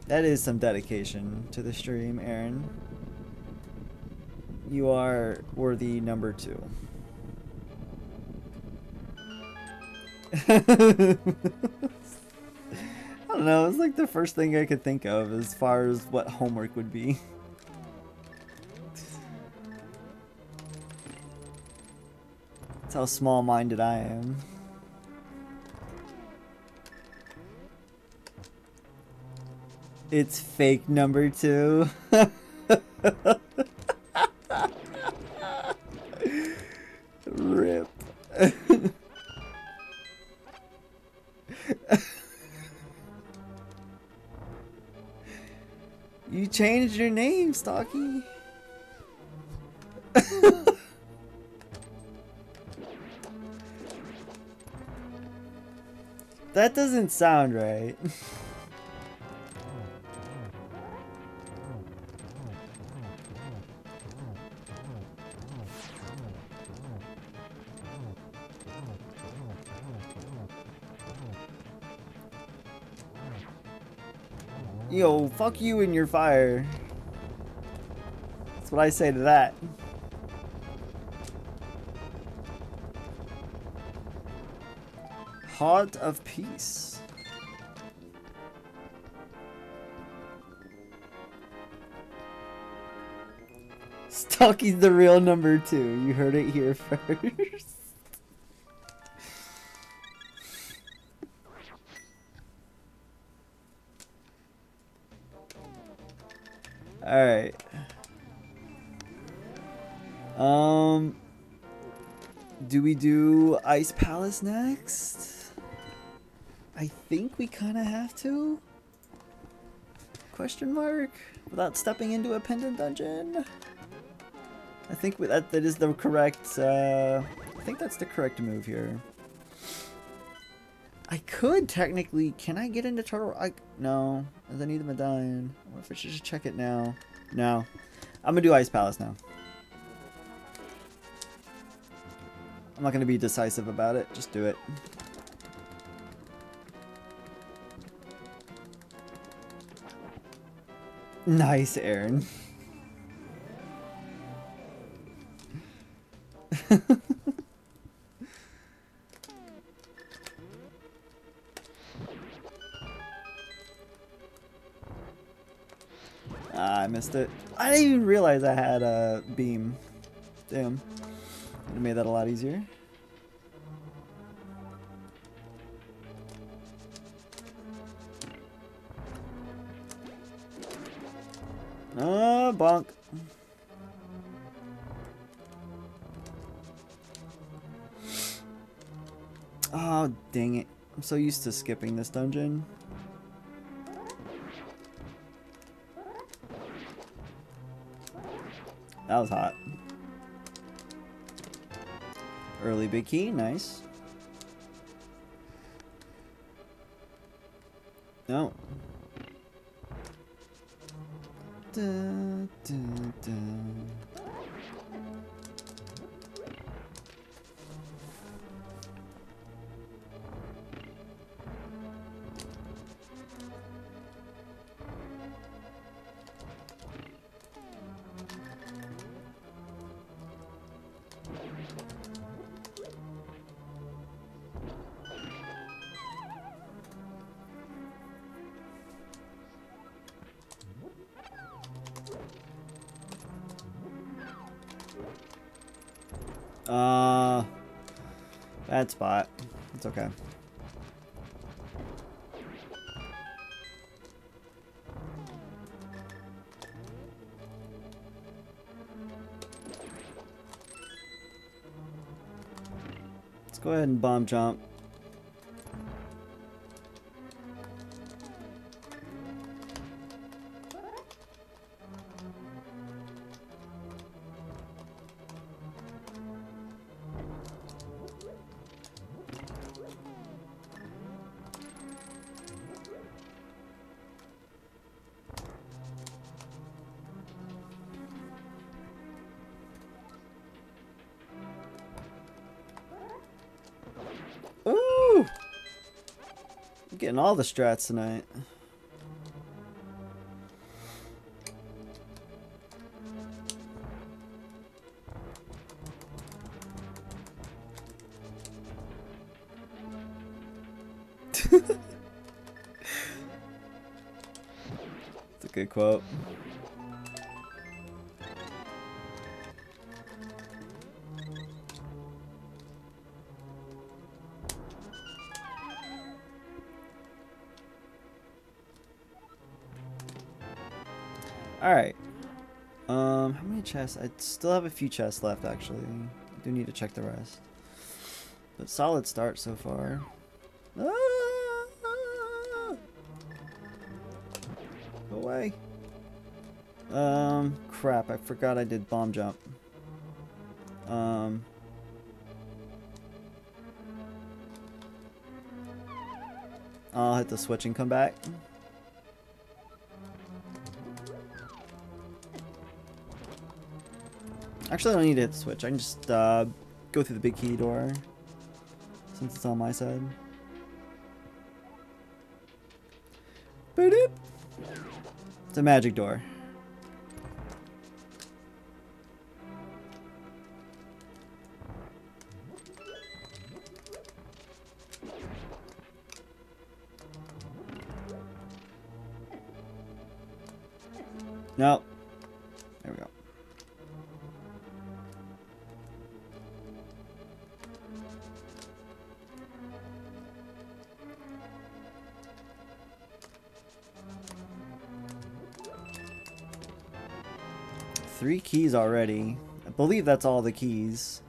That is some dedication to the stream, Aaron. You are worthy number two. (laughs) I don't know, it's like the first thing I could think of as far as what homework would be. That's how small-minded I am. It's fake number two. (laughs) changed your name, Stocky. (laughs) that doesn't sound right. (laughs) fuck you and your fire. That's what I say to that. Heart of Peace. Stocky's the real number two. You heard it here (laughs) first. Alright. Um, do we do Ice Palace next? I think we kind of have to. Question mark? Without stepping into a pendant dungeon? I think that that is the correct, uh, I think that's the correct move here. I could technically, can I get into Turtle? I, no, I need a medallion. What if I should just check it now? No. I'm gonna do Ice Palace now. I'm not gonna be decisive about it, just do it. Nice, Aaron. (laughs) missed it. I didn't even realize I had a beam. Damn. It made that a lot easier. Ah, bonk. Oh, dang it. I'm so used to skipping this dungeon. That was hot. Early big key, nice. No. Da, da, da. It's okay. Let's go ahead and bomb jump. Getting all the strats tonight. Alright. Um, how many chests? I still have a few chests left, actually. I do need to check the rest. But solid start so far. Ah! Go away. Um, crap. I forgot I did bomb jump. Um... I'll hit the switch and come back. Actually, I don't need to hit the switch. I can just uh, go through the big key door. Since it's on my side. It's a magic door. No. Keys already. I believe that's all the keys.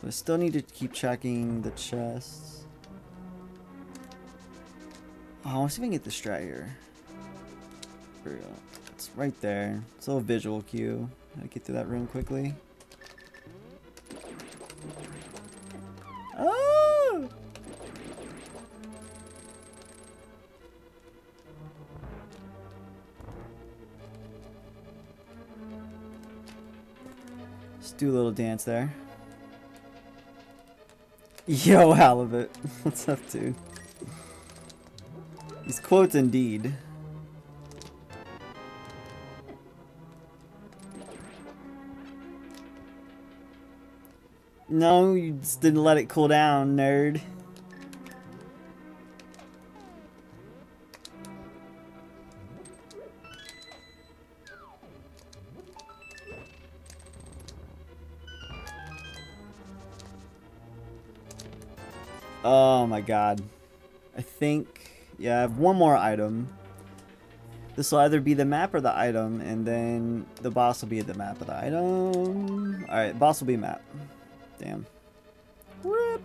But I still need to keep checking the chests. Oh, let's see if I can get the strat here. It's right there. It's a little visual cue. Gotta get through that room quickly. Dance there. Yo, Halibut. (laughs) What's up, dude? These quotes indeed. No, you just didn't let it cool down, nerd. God. I think, yeah, I have one more item. This will either be the map or the item, and then the boss will be the map of the item. Alright, boss will be map. Damn. Rip.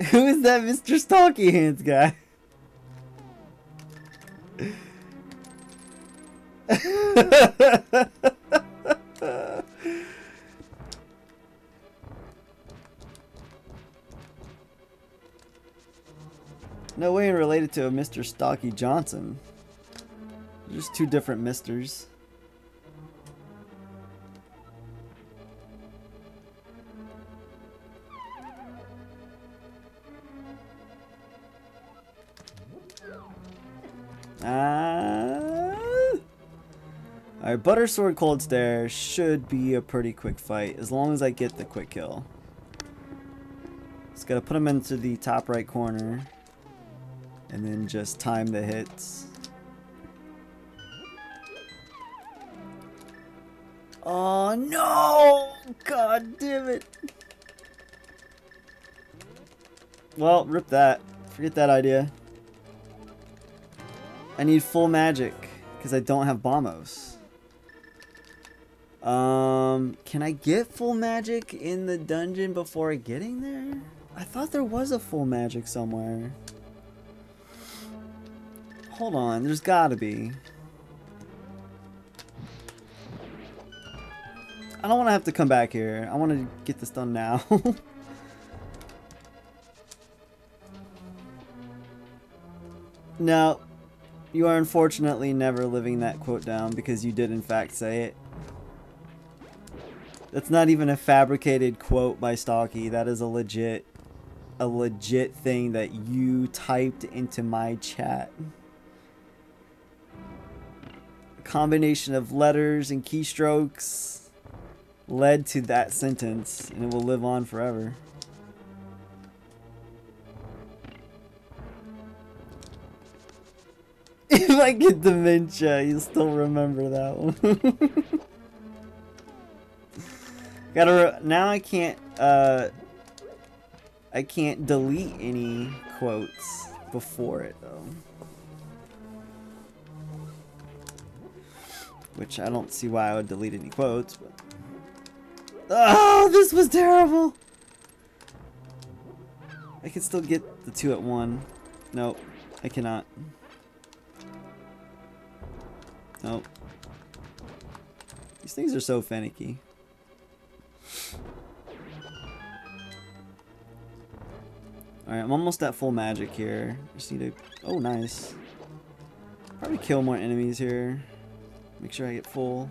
(laughs) Who is that Mr. Stalky Hands guy? To Mr. Stocky Johnson. Just two different misters. Ah. Alright, Butter Sword Kholdstare should be a pretty quick fight, as long as I get the quick kill. Just gotta put him into the top right corner, and then just time the hits. Oh no! God damn it! Well, rip that. Forget that idea. I need full magic, because I don't have Bombos. Um, can I get full magic in the dungeon before getting there? I thought there was a full magic somewhere. Hold on, there's gotta be. I don't want to have to come back here. I want to get this done now. (laughs) no, you are unfortunately never living that quote down because you did in fact say it. That's not even a fabricated quote by Stocky. That is a legit, a legit thing that you typed into my chat. Combination of letters and keystrokes led to that sentence, and it will live on forever. (laughs) If I get dementia, you still remember that one. (laughs) Gotta now I can't uh I can't delete any quotes before it though. Which I don't see why I would delete any quotes, but Oh, this was terrible. I can still get the two at one. Nope, I cannot. Nope. These things are so finicky. Alright, I'm almost at full magic here. Just need to... Oh, nice. Probably kill more enemies here. Make sure I get full.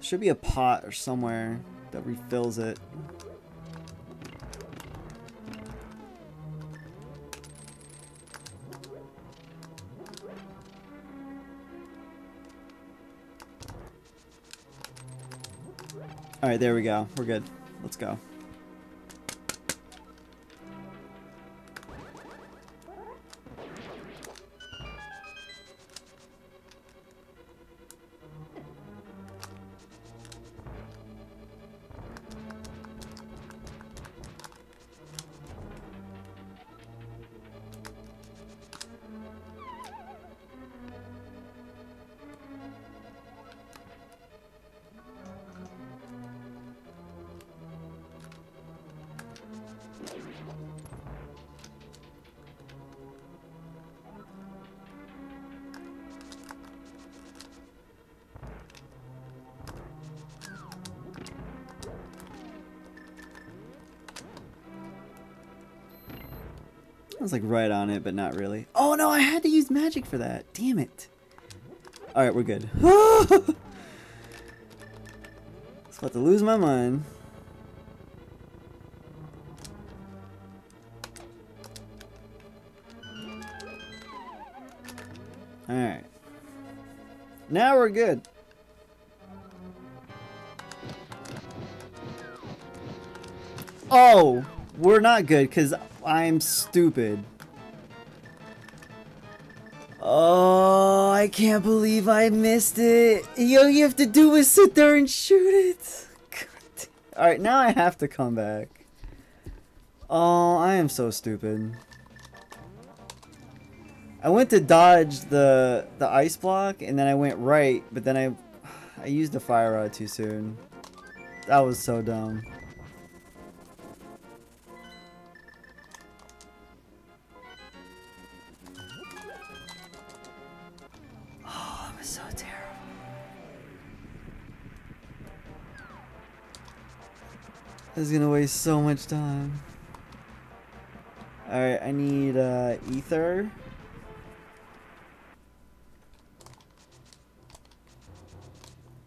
Should be a pot or somewhere that refills it. Alright, there we go. We're good. Let's go. Was like right on it, but not really. Oh no, I had to use magic for that. Damn it. Alright, we're good. (laughs) I about to lose my mind. Alright. Now we're good. Oh, we're not good because I'm stupid. Oh, I can't believe I missed it. All you have to do is sit there and shoot it. (laughs) Alright, now I have to come back. Oh, I am so stupid. I went to dodge the the ice block and then I went right, but then I (sighs) I used the fire rod too soon. That was so dumb. This is gonna waste so much time. Alright, I need uh, ether.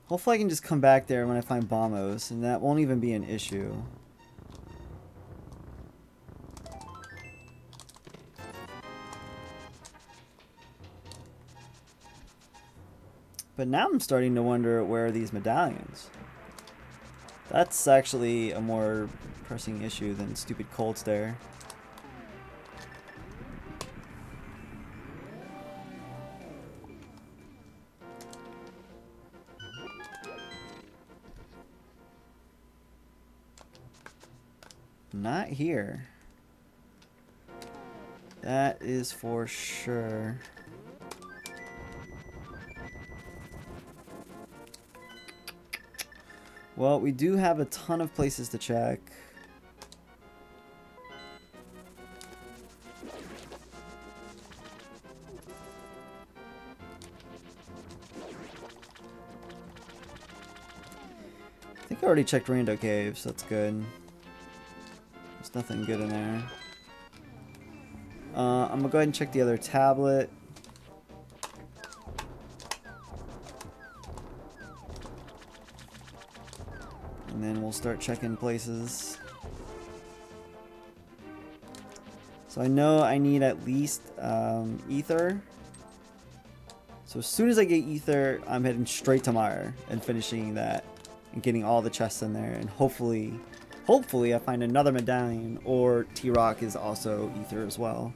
Hopefully I can just come back there when I find Bombos, and that won't even be an issue. But now I'm starting to wonder where are these medallions? That's actually a more pressing issue than stupid Kholdstare. Not here. That is for sure. Well, we do have a ton of places to check. I think I already checked Rando Cave, so that's good. There's nothing good in there. Uh, I'm gonna go ahead and check the other tablet. We'll start checking places. So I know I need at least um, ether. So as soon as I get ether, I'm heading straight to Mire and finishing that and getting all the chests in there and hopefully, hopefully I find another medallion or T-Rock is also ether as well.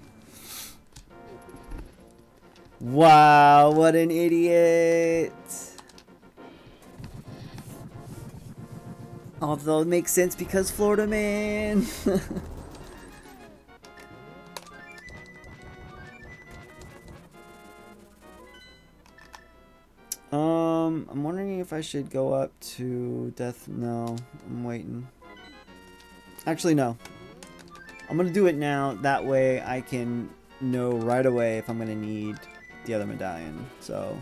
Wow, what an idiot! Although it makes sense because Florida man. (laughs) um, I'm wondering if I should go up to Death. No, I'm waiting. Actually, no. I'm gonna do it now. That way I can know right away if I'm gonna need the other medallion. So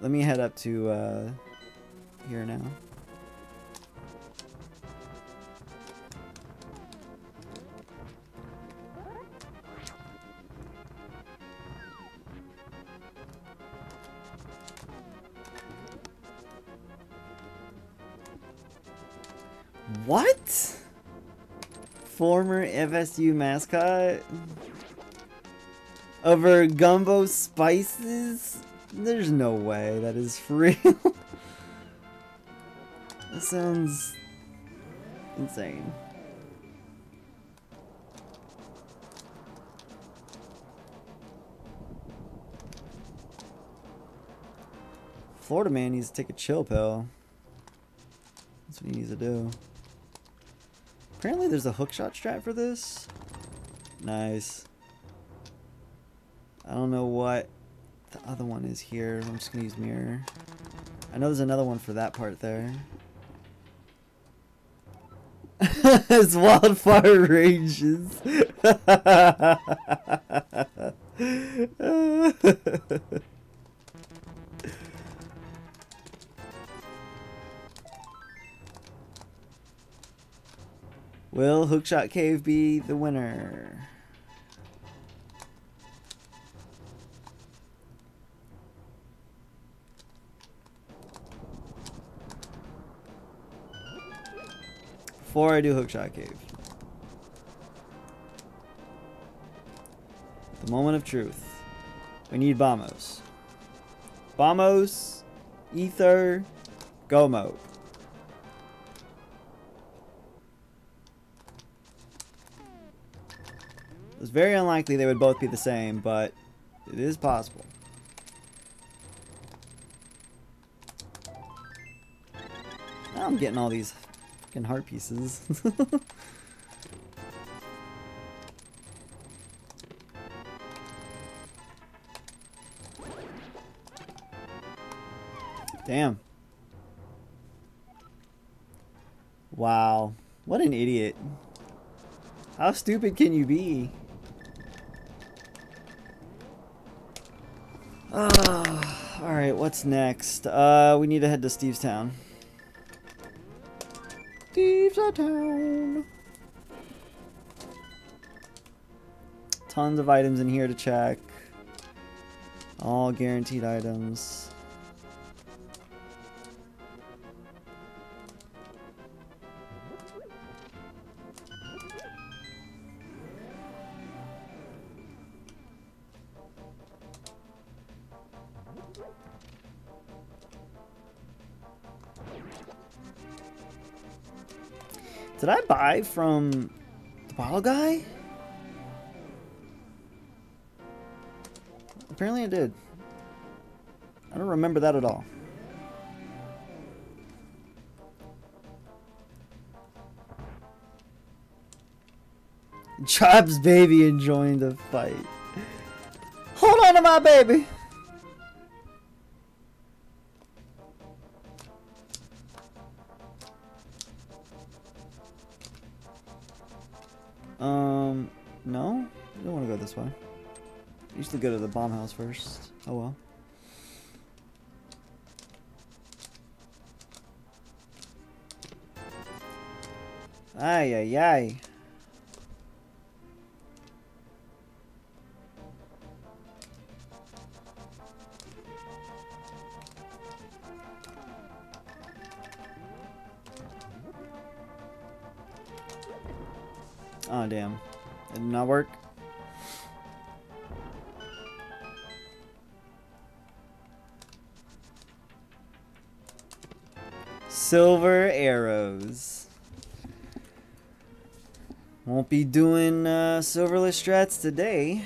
let me head up to uh, here now. FSU mascot? Over gumbo spices? There's no way that is (laughs) real. that sounds insane. Florida man needs to take a chill pill. That's what he needs to do. Apparently there's a hookshot strat for this. Nice. I don't know what the other one is here. I'm just going to use mirror. I know there's another one for that part there. (laughs) As wildfire ranges. (laughs) Will Hookshot Cave be the winner? Before I do Hookshot Cave. The moment of truth. We need Bombos. Bombos, Ether, Gomo. It's very unlikely they would both be the same, but it is possible. Now I'm getting all these fucking heart pieces. (laughs) Damn. Wow. What an idiot. How stupid can you be? (sighs) Ah, alright, what's next? Uh, we need to head to Steve's Town. Steve's Town! Tons of items in here to check. All guaranteed items. Did I buy from the bottle guy? Apparently I did. I don't remember that at all. Chop's baby enjoying the fight. Hold on to my baby. This way. To go to the bomb house first. Oh well. Ay, ay, ay. Oh, damn. It did not work? Silver arrows. Won't be doing uh, silverless strats today.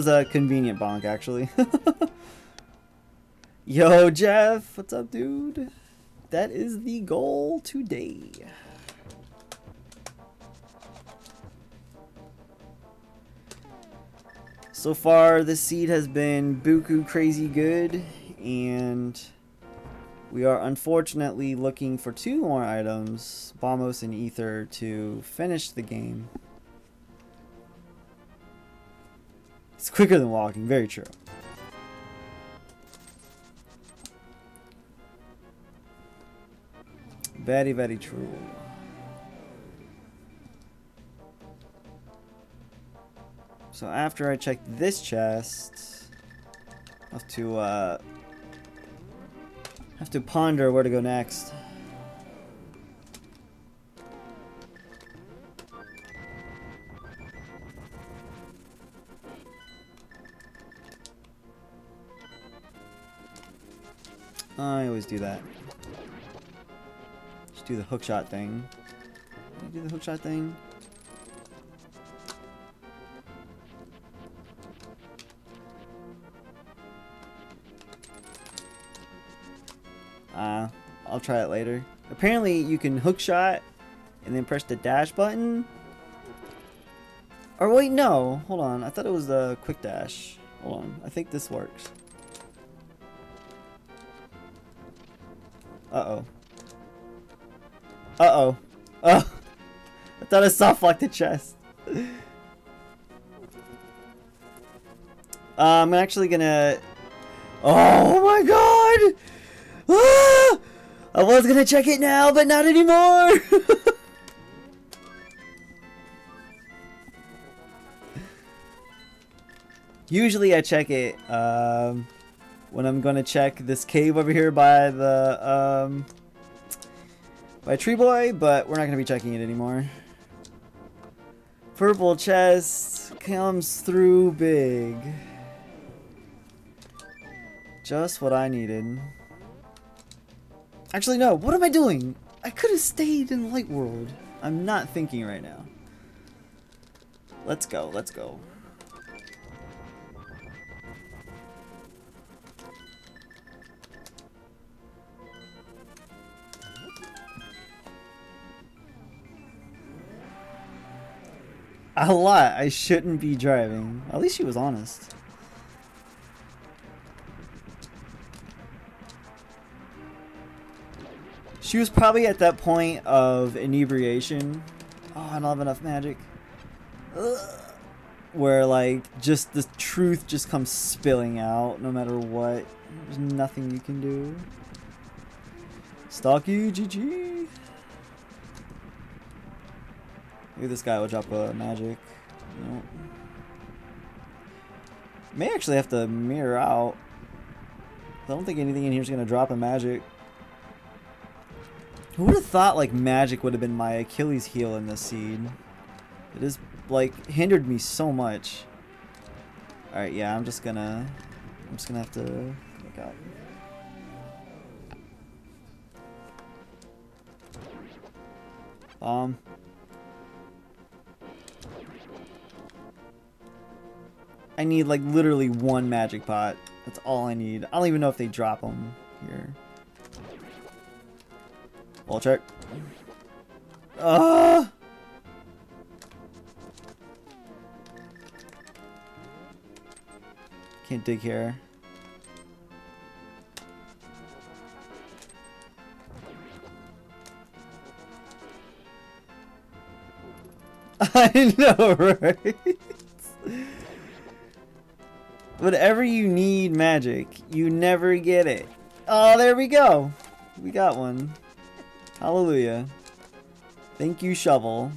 Was a convenient bonk, actually. (laughs) Yo, Jeff, what's up, dude? That is the goal today. So far, the seed has been buku crazy good, and we are unfortunately looking for two more items, Bombos and Ether, to finish the game. It's quicker than walking, very true. Very, very true. So after I check this chest, I have to uh, have to ponder where to go next. I always do that. Just do the hookshot thing. Do the hookshot thing. Uh, I'll try it later. Apparently you can hookshot and then press the dash button. Or wait, no. Hold on. I thought it was the quick dash. Hold on. I think this works. Uh-oh. Uh-oh. Oh. I thought I soft locked the chest. Uh, I'm actually gonna... Oh my god! Ah! I was gonna check it now, but not anymore! (laughs) Usually I check it um, when I'm gonna check this cave over here by the um, by Tree Boy, but we're not gonna be checking it anymore. Purple chest comes through big. Just what I needed. Actually, no. What am I doing? I could have stayed in Light World. I'm not thinking right now. Let's go. Let's go. (laughs) A lot. I shouldn't be driving. At least she was honest. She was probably at that point of inebriation. Oh, I don't have enough magic. Ugh. Where, like, just the truth just comes spilling out no matter what. There's nothing you can do. Stalk you, GG. Maybe this guy will drop a magic. Nope. May actually have to mirror out. I don't think anything in here is going to drop a magic. Who would have thought like magic would have been my Achilles heel in this seed? It has like hindered me so much. Alright, yeah, I'm just gonna I'm just gonna have to look out. Um I need like literally one magic pot. That's all I need. I don't even know if they drop them here. Wall check. Uh. Can't dig here. (laughs) I know, (laughs) right? Whatever you need magic, you never get it. Oh, there we go. We got one. Hallelujah. Thank you, shovel.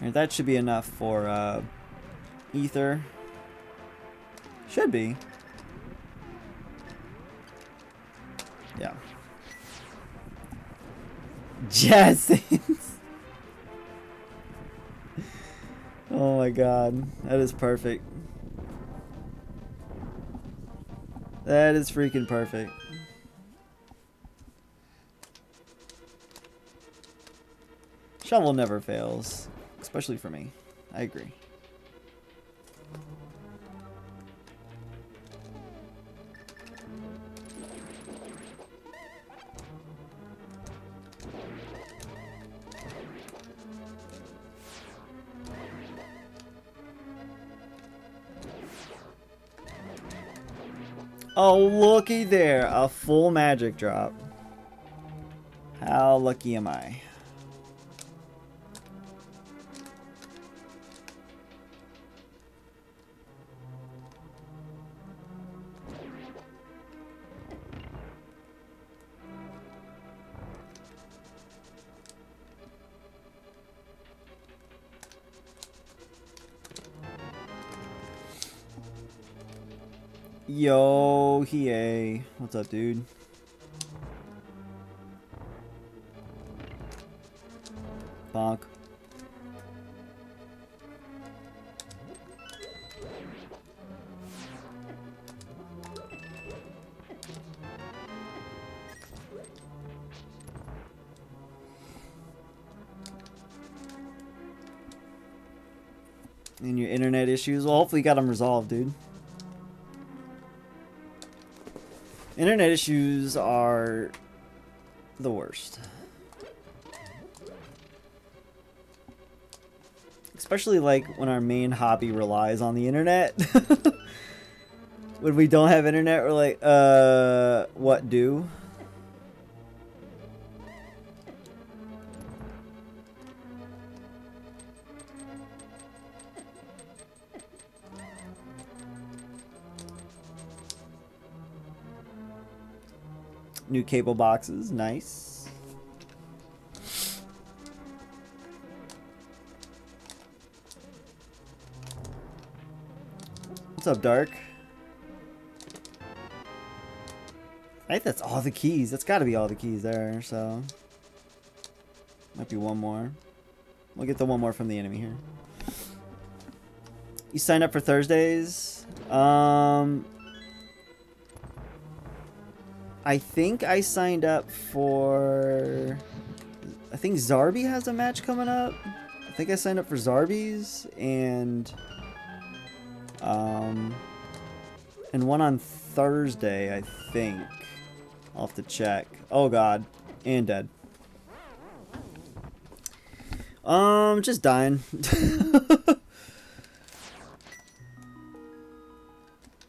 And that should be enough for uh, Ether. Should be. Yeah. Jazzins. (laughs) oh my god. That is perfect. That is freaking perfect. Shovel never fails. Especially for me. I agree. Oh, looky there. A full magic drop. How lucky am I? Yo, Hiei. What's up, dude? Bonk. And your internet issues? Well, hopefully you got them resolved, dude. Internet issues are the worst. Especially like when our main hobby relies on the internet. (laughs) when we don't have internet, we're like, uh, what do? New cable boxes, nice. What's up, Dark? I think that's all the keys. That's got to be all the keys there, so... Might be one more. We'll get the one more from the enemy here. You signed up for Thursdays? Um, I think I signed up for... I think Zarby has a match coming up. I think I signed up for Zarby's and... Um... And one on Thursday, I think. I'll have to check. Oh god. And dead. Um, just dying. (laughs)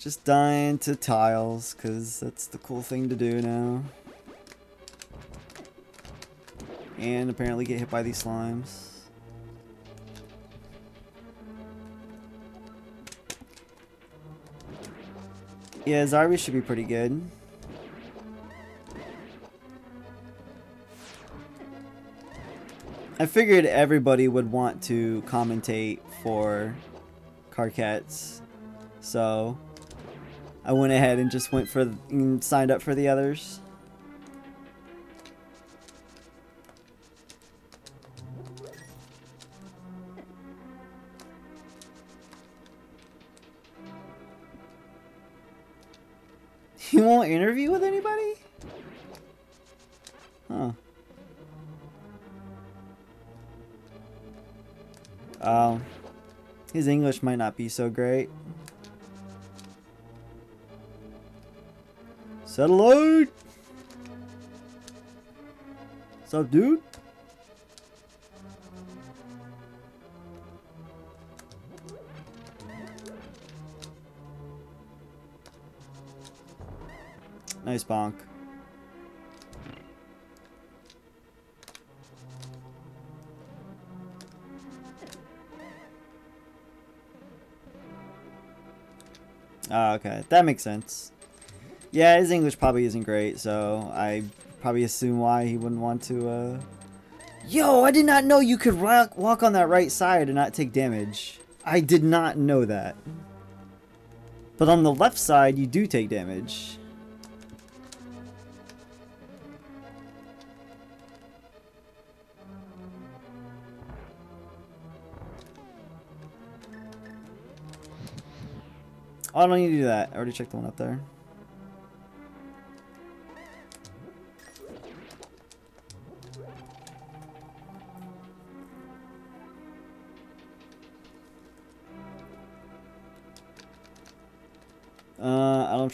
Just dying to tiles, because that's the cool thing to do now. And apparently get hit by these slimes. Yeah, Zarby should be pretty good. I figured everybody would want to commentate for Carquettes, so I went ahead and just went for and signed up for the others. (laughs) You won't interview with anybody? Huh. Oh. His English might not be so great. Satellite! What's up, dude? Nice bonk. Ah, okay. That makes sense. Yeah, his English probably isn't great, so I probably assume why he wouldn't want to, uh... Yo, I did not know you could walk, walk on that right side and not take damage. I did not know that. But on the left side, you do take damage. Oh, I don't need to do that. I already checked the one up there.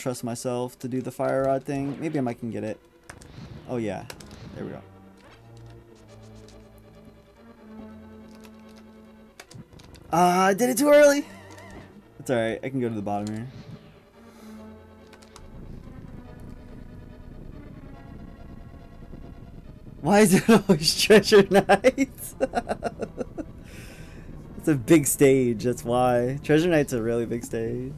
Trust myself to do the fire rod thing. Maybe I might can get it. Oh yeah, there we go. Ah, uh, I did it too early. It's alright, I can go to the bottom here. Why is it (laughs) always treasure nights? (laughs) it's a big stage, that's why. Treasure night's a really big stage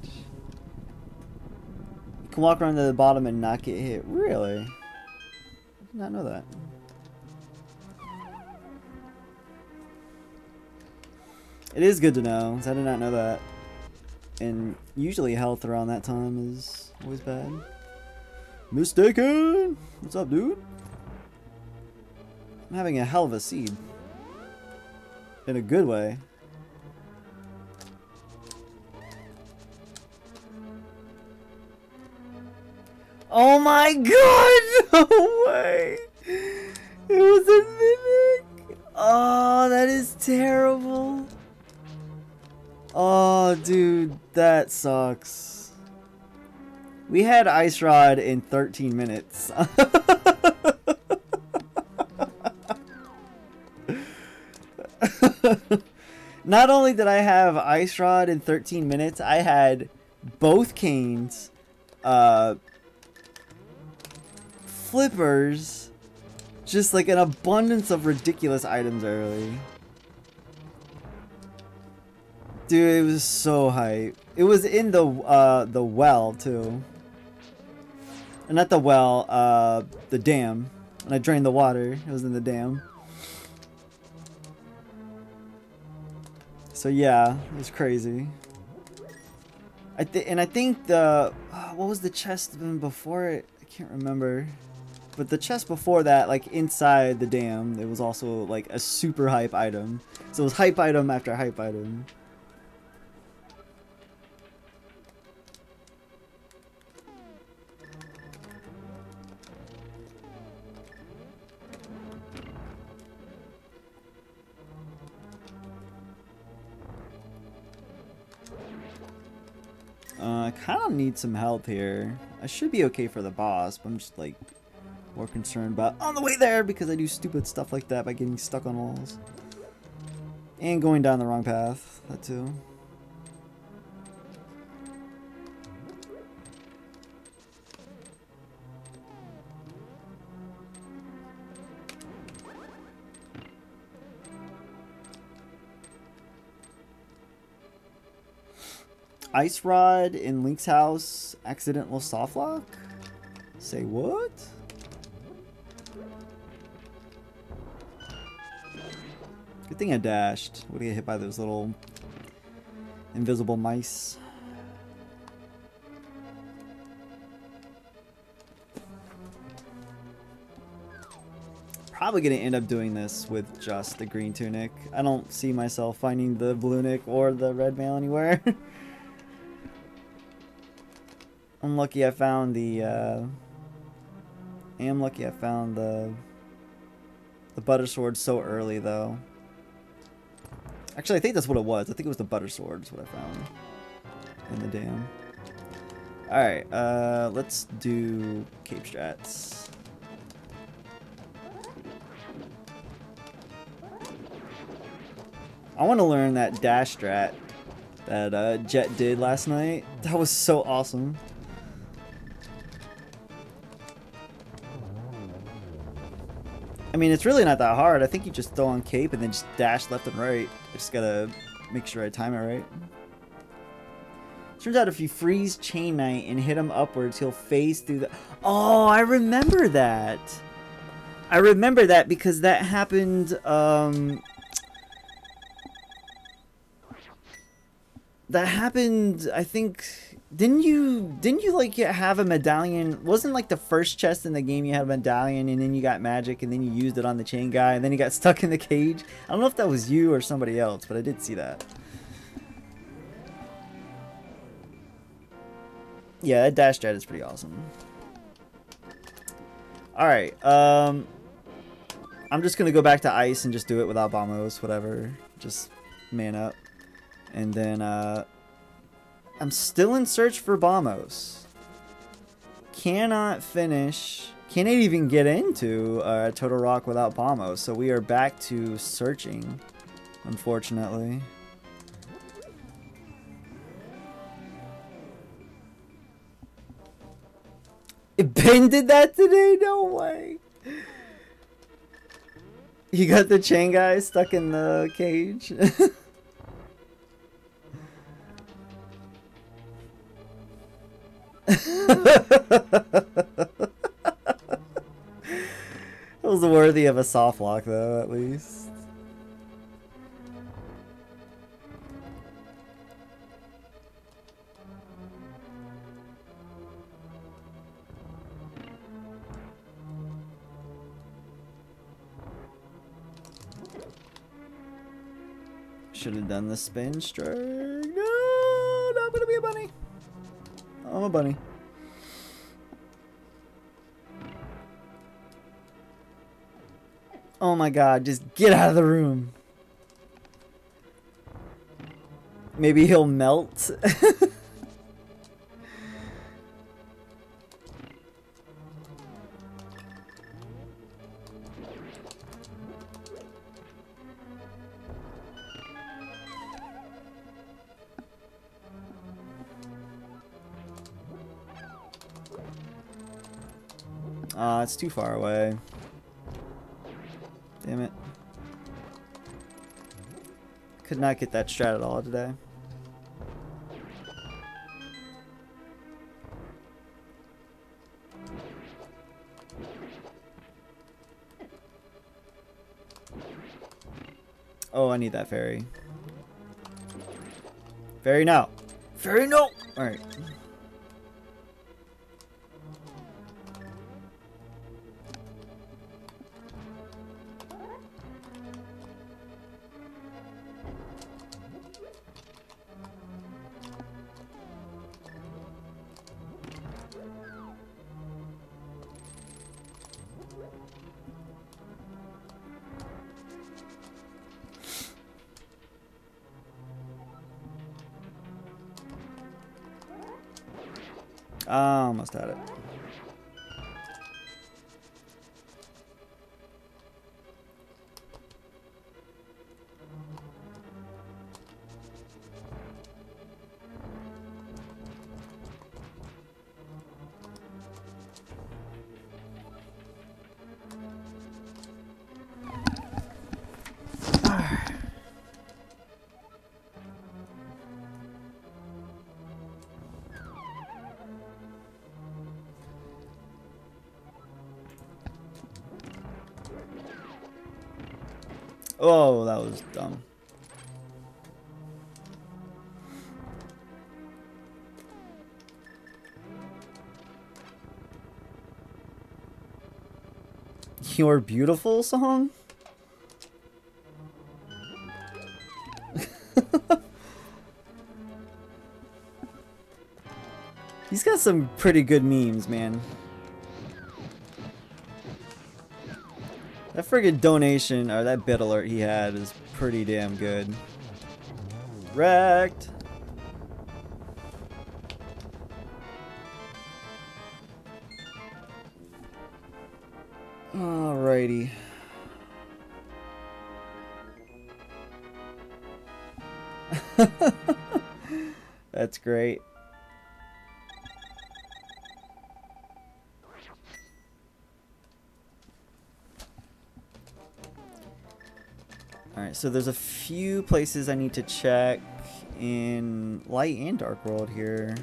can walk around to the bottom and not get hit. Really? I did not know that. It is good to know, I did not know that. And usually health around that time is always bad. Mistaken! What's up, dude? I'm having a hell of a seed. In a good way. Oh my god! (laughs) No way! It was a mimic! Oh, that is terrible. Oh, dude, that sucks. We had Ice Rod in 13 minutes. (laughs) Not only did I have Ice Rod in 13 minutes, I had both canes, uh, flippers, just like an abundance of ridiculous items early. Dude, it was so hype. It was in the uh, the well too. And not the well, uh, the dam. When I drained the water, it was in the dam. So yeah, it was crazy. I th and I think the what was the chest before it? I can't remember. But the chest before that, like inside the dam, it was also like a super hype item. So it was hype item after hype item. Uh, I kind of need some help here. I should be okay for the boss, but I'm just like more concerned about on the way there because I do stupid stuff like that by getting stuck on walls. And going down the wrong path, that too. Ice Rod in Link's house, accidental soft lock? Say what? Good thing I dashed. Would get hit by those little invisible mice. Probably gonna end up doing this with just the green tunic. I don't see myself finding the blue nick or the red mail anywhere. (laughs) I'm lucky I found the, uh... I am lucky I found the... The butter sword so early, though. Actually, I think that's what it was. I think it was the butter sword is what I found. In the dam. Alright, uh, let's do cape strats. I want to learn that dash strat that uh, Jet did last night. That was so awesome. I mean, it's really not that hard. I think you just throw on cape and then just dash left and right. I just gotta make sure I time it right. Turns out if you freeze Chain Knight and hit him upwards, he'll phase through the... Oh, I remember that! I remember that because that happened, um... That happened, I think, didn't you didn't you like have a medallion? Wasn't like the first chest in the game you had a medallion and then you got magic and then you used it on the chain guy and then you got (laughs) stuck in the cage? I don't know if that was you or somebody else, but I did see that. Yeah, that dash jet is pretty awesome. Alright, um I'm just gonna go back to ice and just do it without bombos, whatever. Just man up. And then uh I'm still in search for Bombos. Cannot finish. Cannot even get into uh, Turtle Rock without Bombos. So we are back to searching, unfortunately. (laughs) Ben did that today? No way. You got the chain guy stuck in the cage. (laughs) (laughs) it was worthy of a soft lock, though, at least. Should have done the spin stroke. A bunny. Oh my god, just get out of the room. Maybe he'll melt. (laughs) Too far away. Damn it. Could not get that strat at all today. Oh, I need that fairy. Fairy now. Fairy no! Alright. Was dumb. Your beautiful song? (laughs) He's got some pretty good memes, man. That friggin' donation, or that bit alert he had is pretty damn good. Wrecked! Alrighty. (laughs) That's great. So there's a few places I need to check in Light and Dark World here.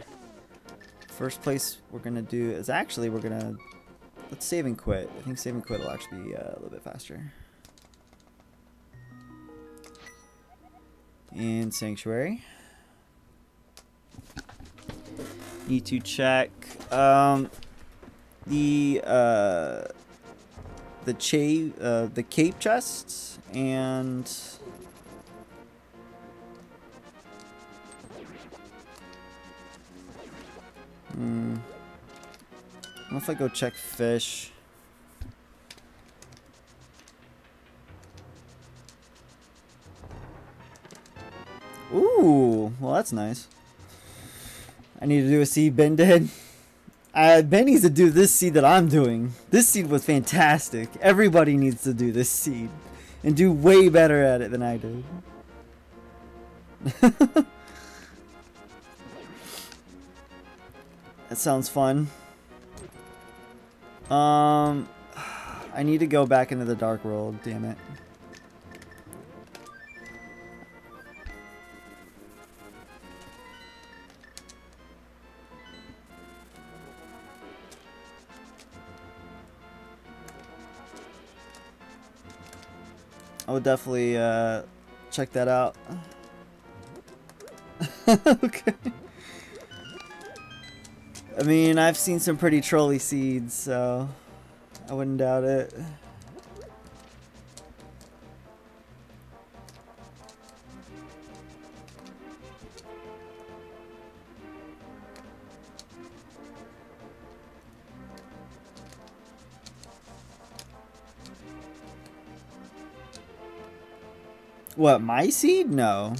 First place we're going to do is actually we're going to... Let's save and quit. I think save and quit will actually be uh, a little bit faster. In Sanctuary. Need to check um, the uh, the cha uh, the cape chests and hmm. If I go check fish? Ooh, well that's nice. I need to do a seed Ben did. (laughs) Uh, ben needs to do this seed that I'm doing. This seed was fantastic. Everybody needs to do this seed. And do way better at it than I did. (laughs) that sounds fun. Um, (sighs) I need to go back into the dark world, damn it. I would definitely uh, check that out. (laughs) okay. I mean, I've seen some pretty trolly seeds, so I wouldn't doubt it. What, my seed? No.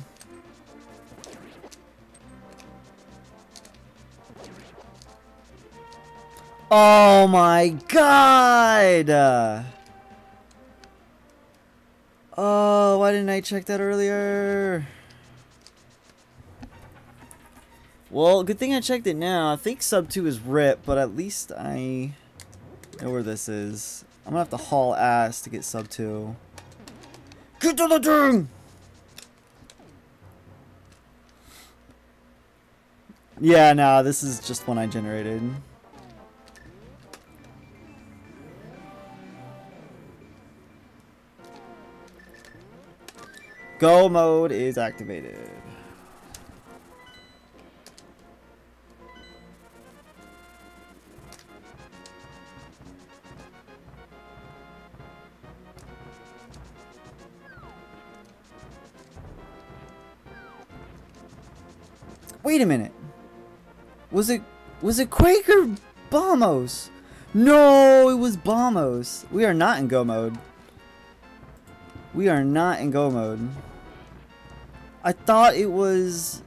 Oh my god! oh, why didn't I check that earlier? Well, good thing I checked it now. I think sub 2 is RIP, but at least I know where this is. I'm gonna have to haul ass to get sub 2. Get to the thing! Yeah, no, this is just one I generated. Go mode is activated. Wait a minute. Was it was it Quake or Bombos? No, it was Bombos. We are not in go mode. We are not in go mode. I thought it was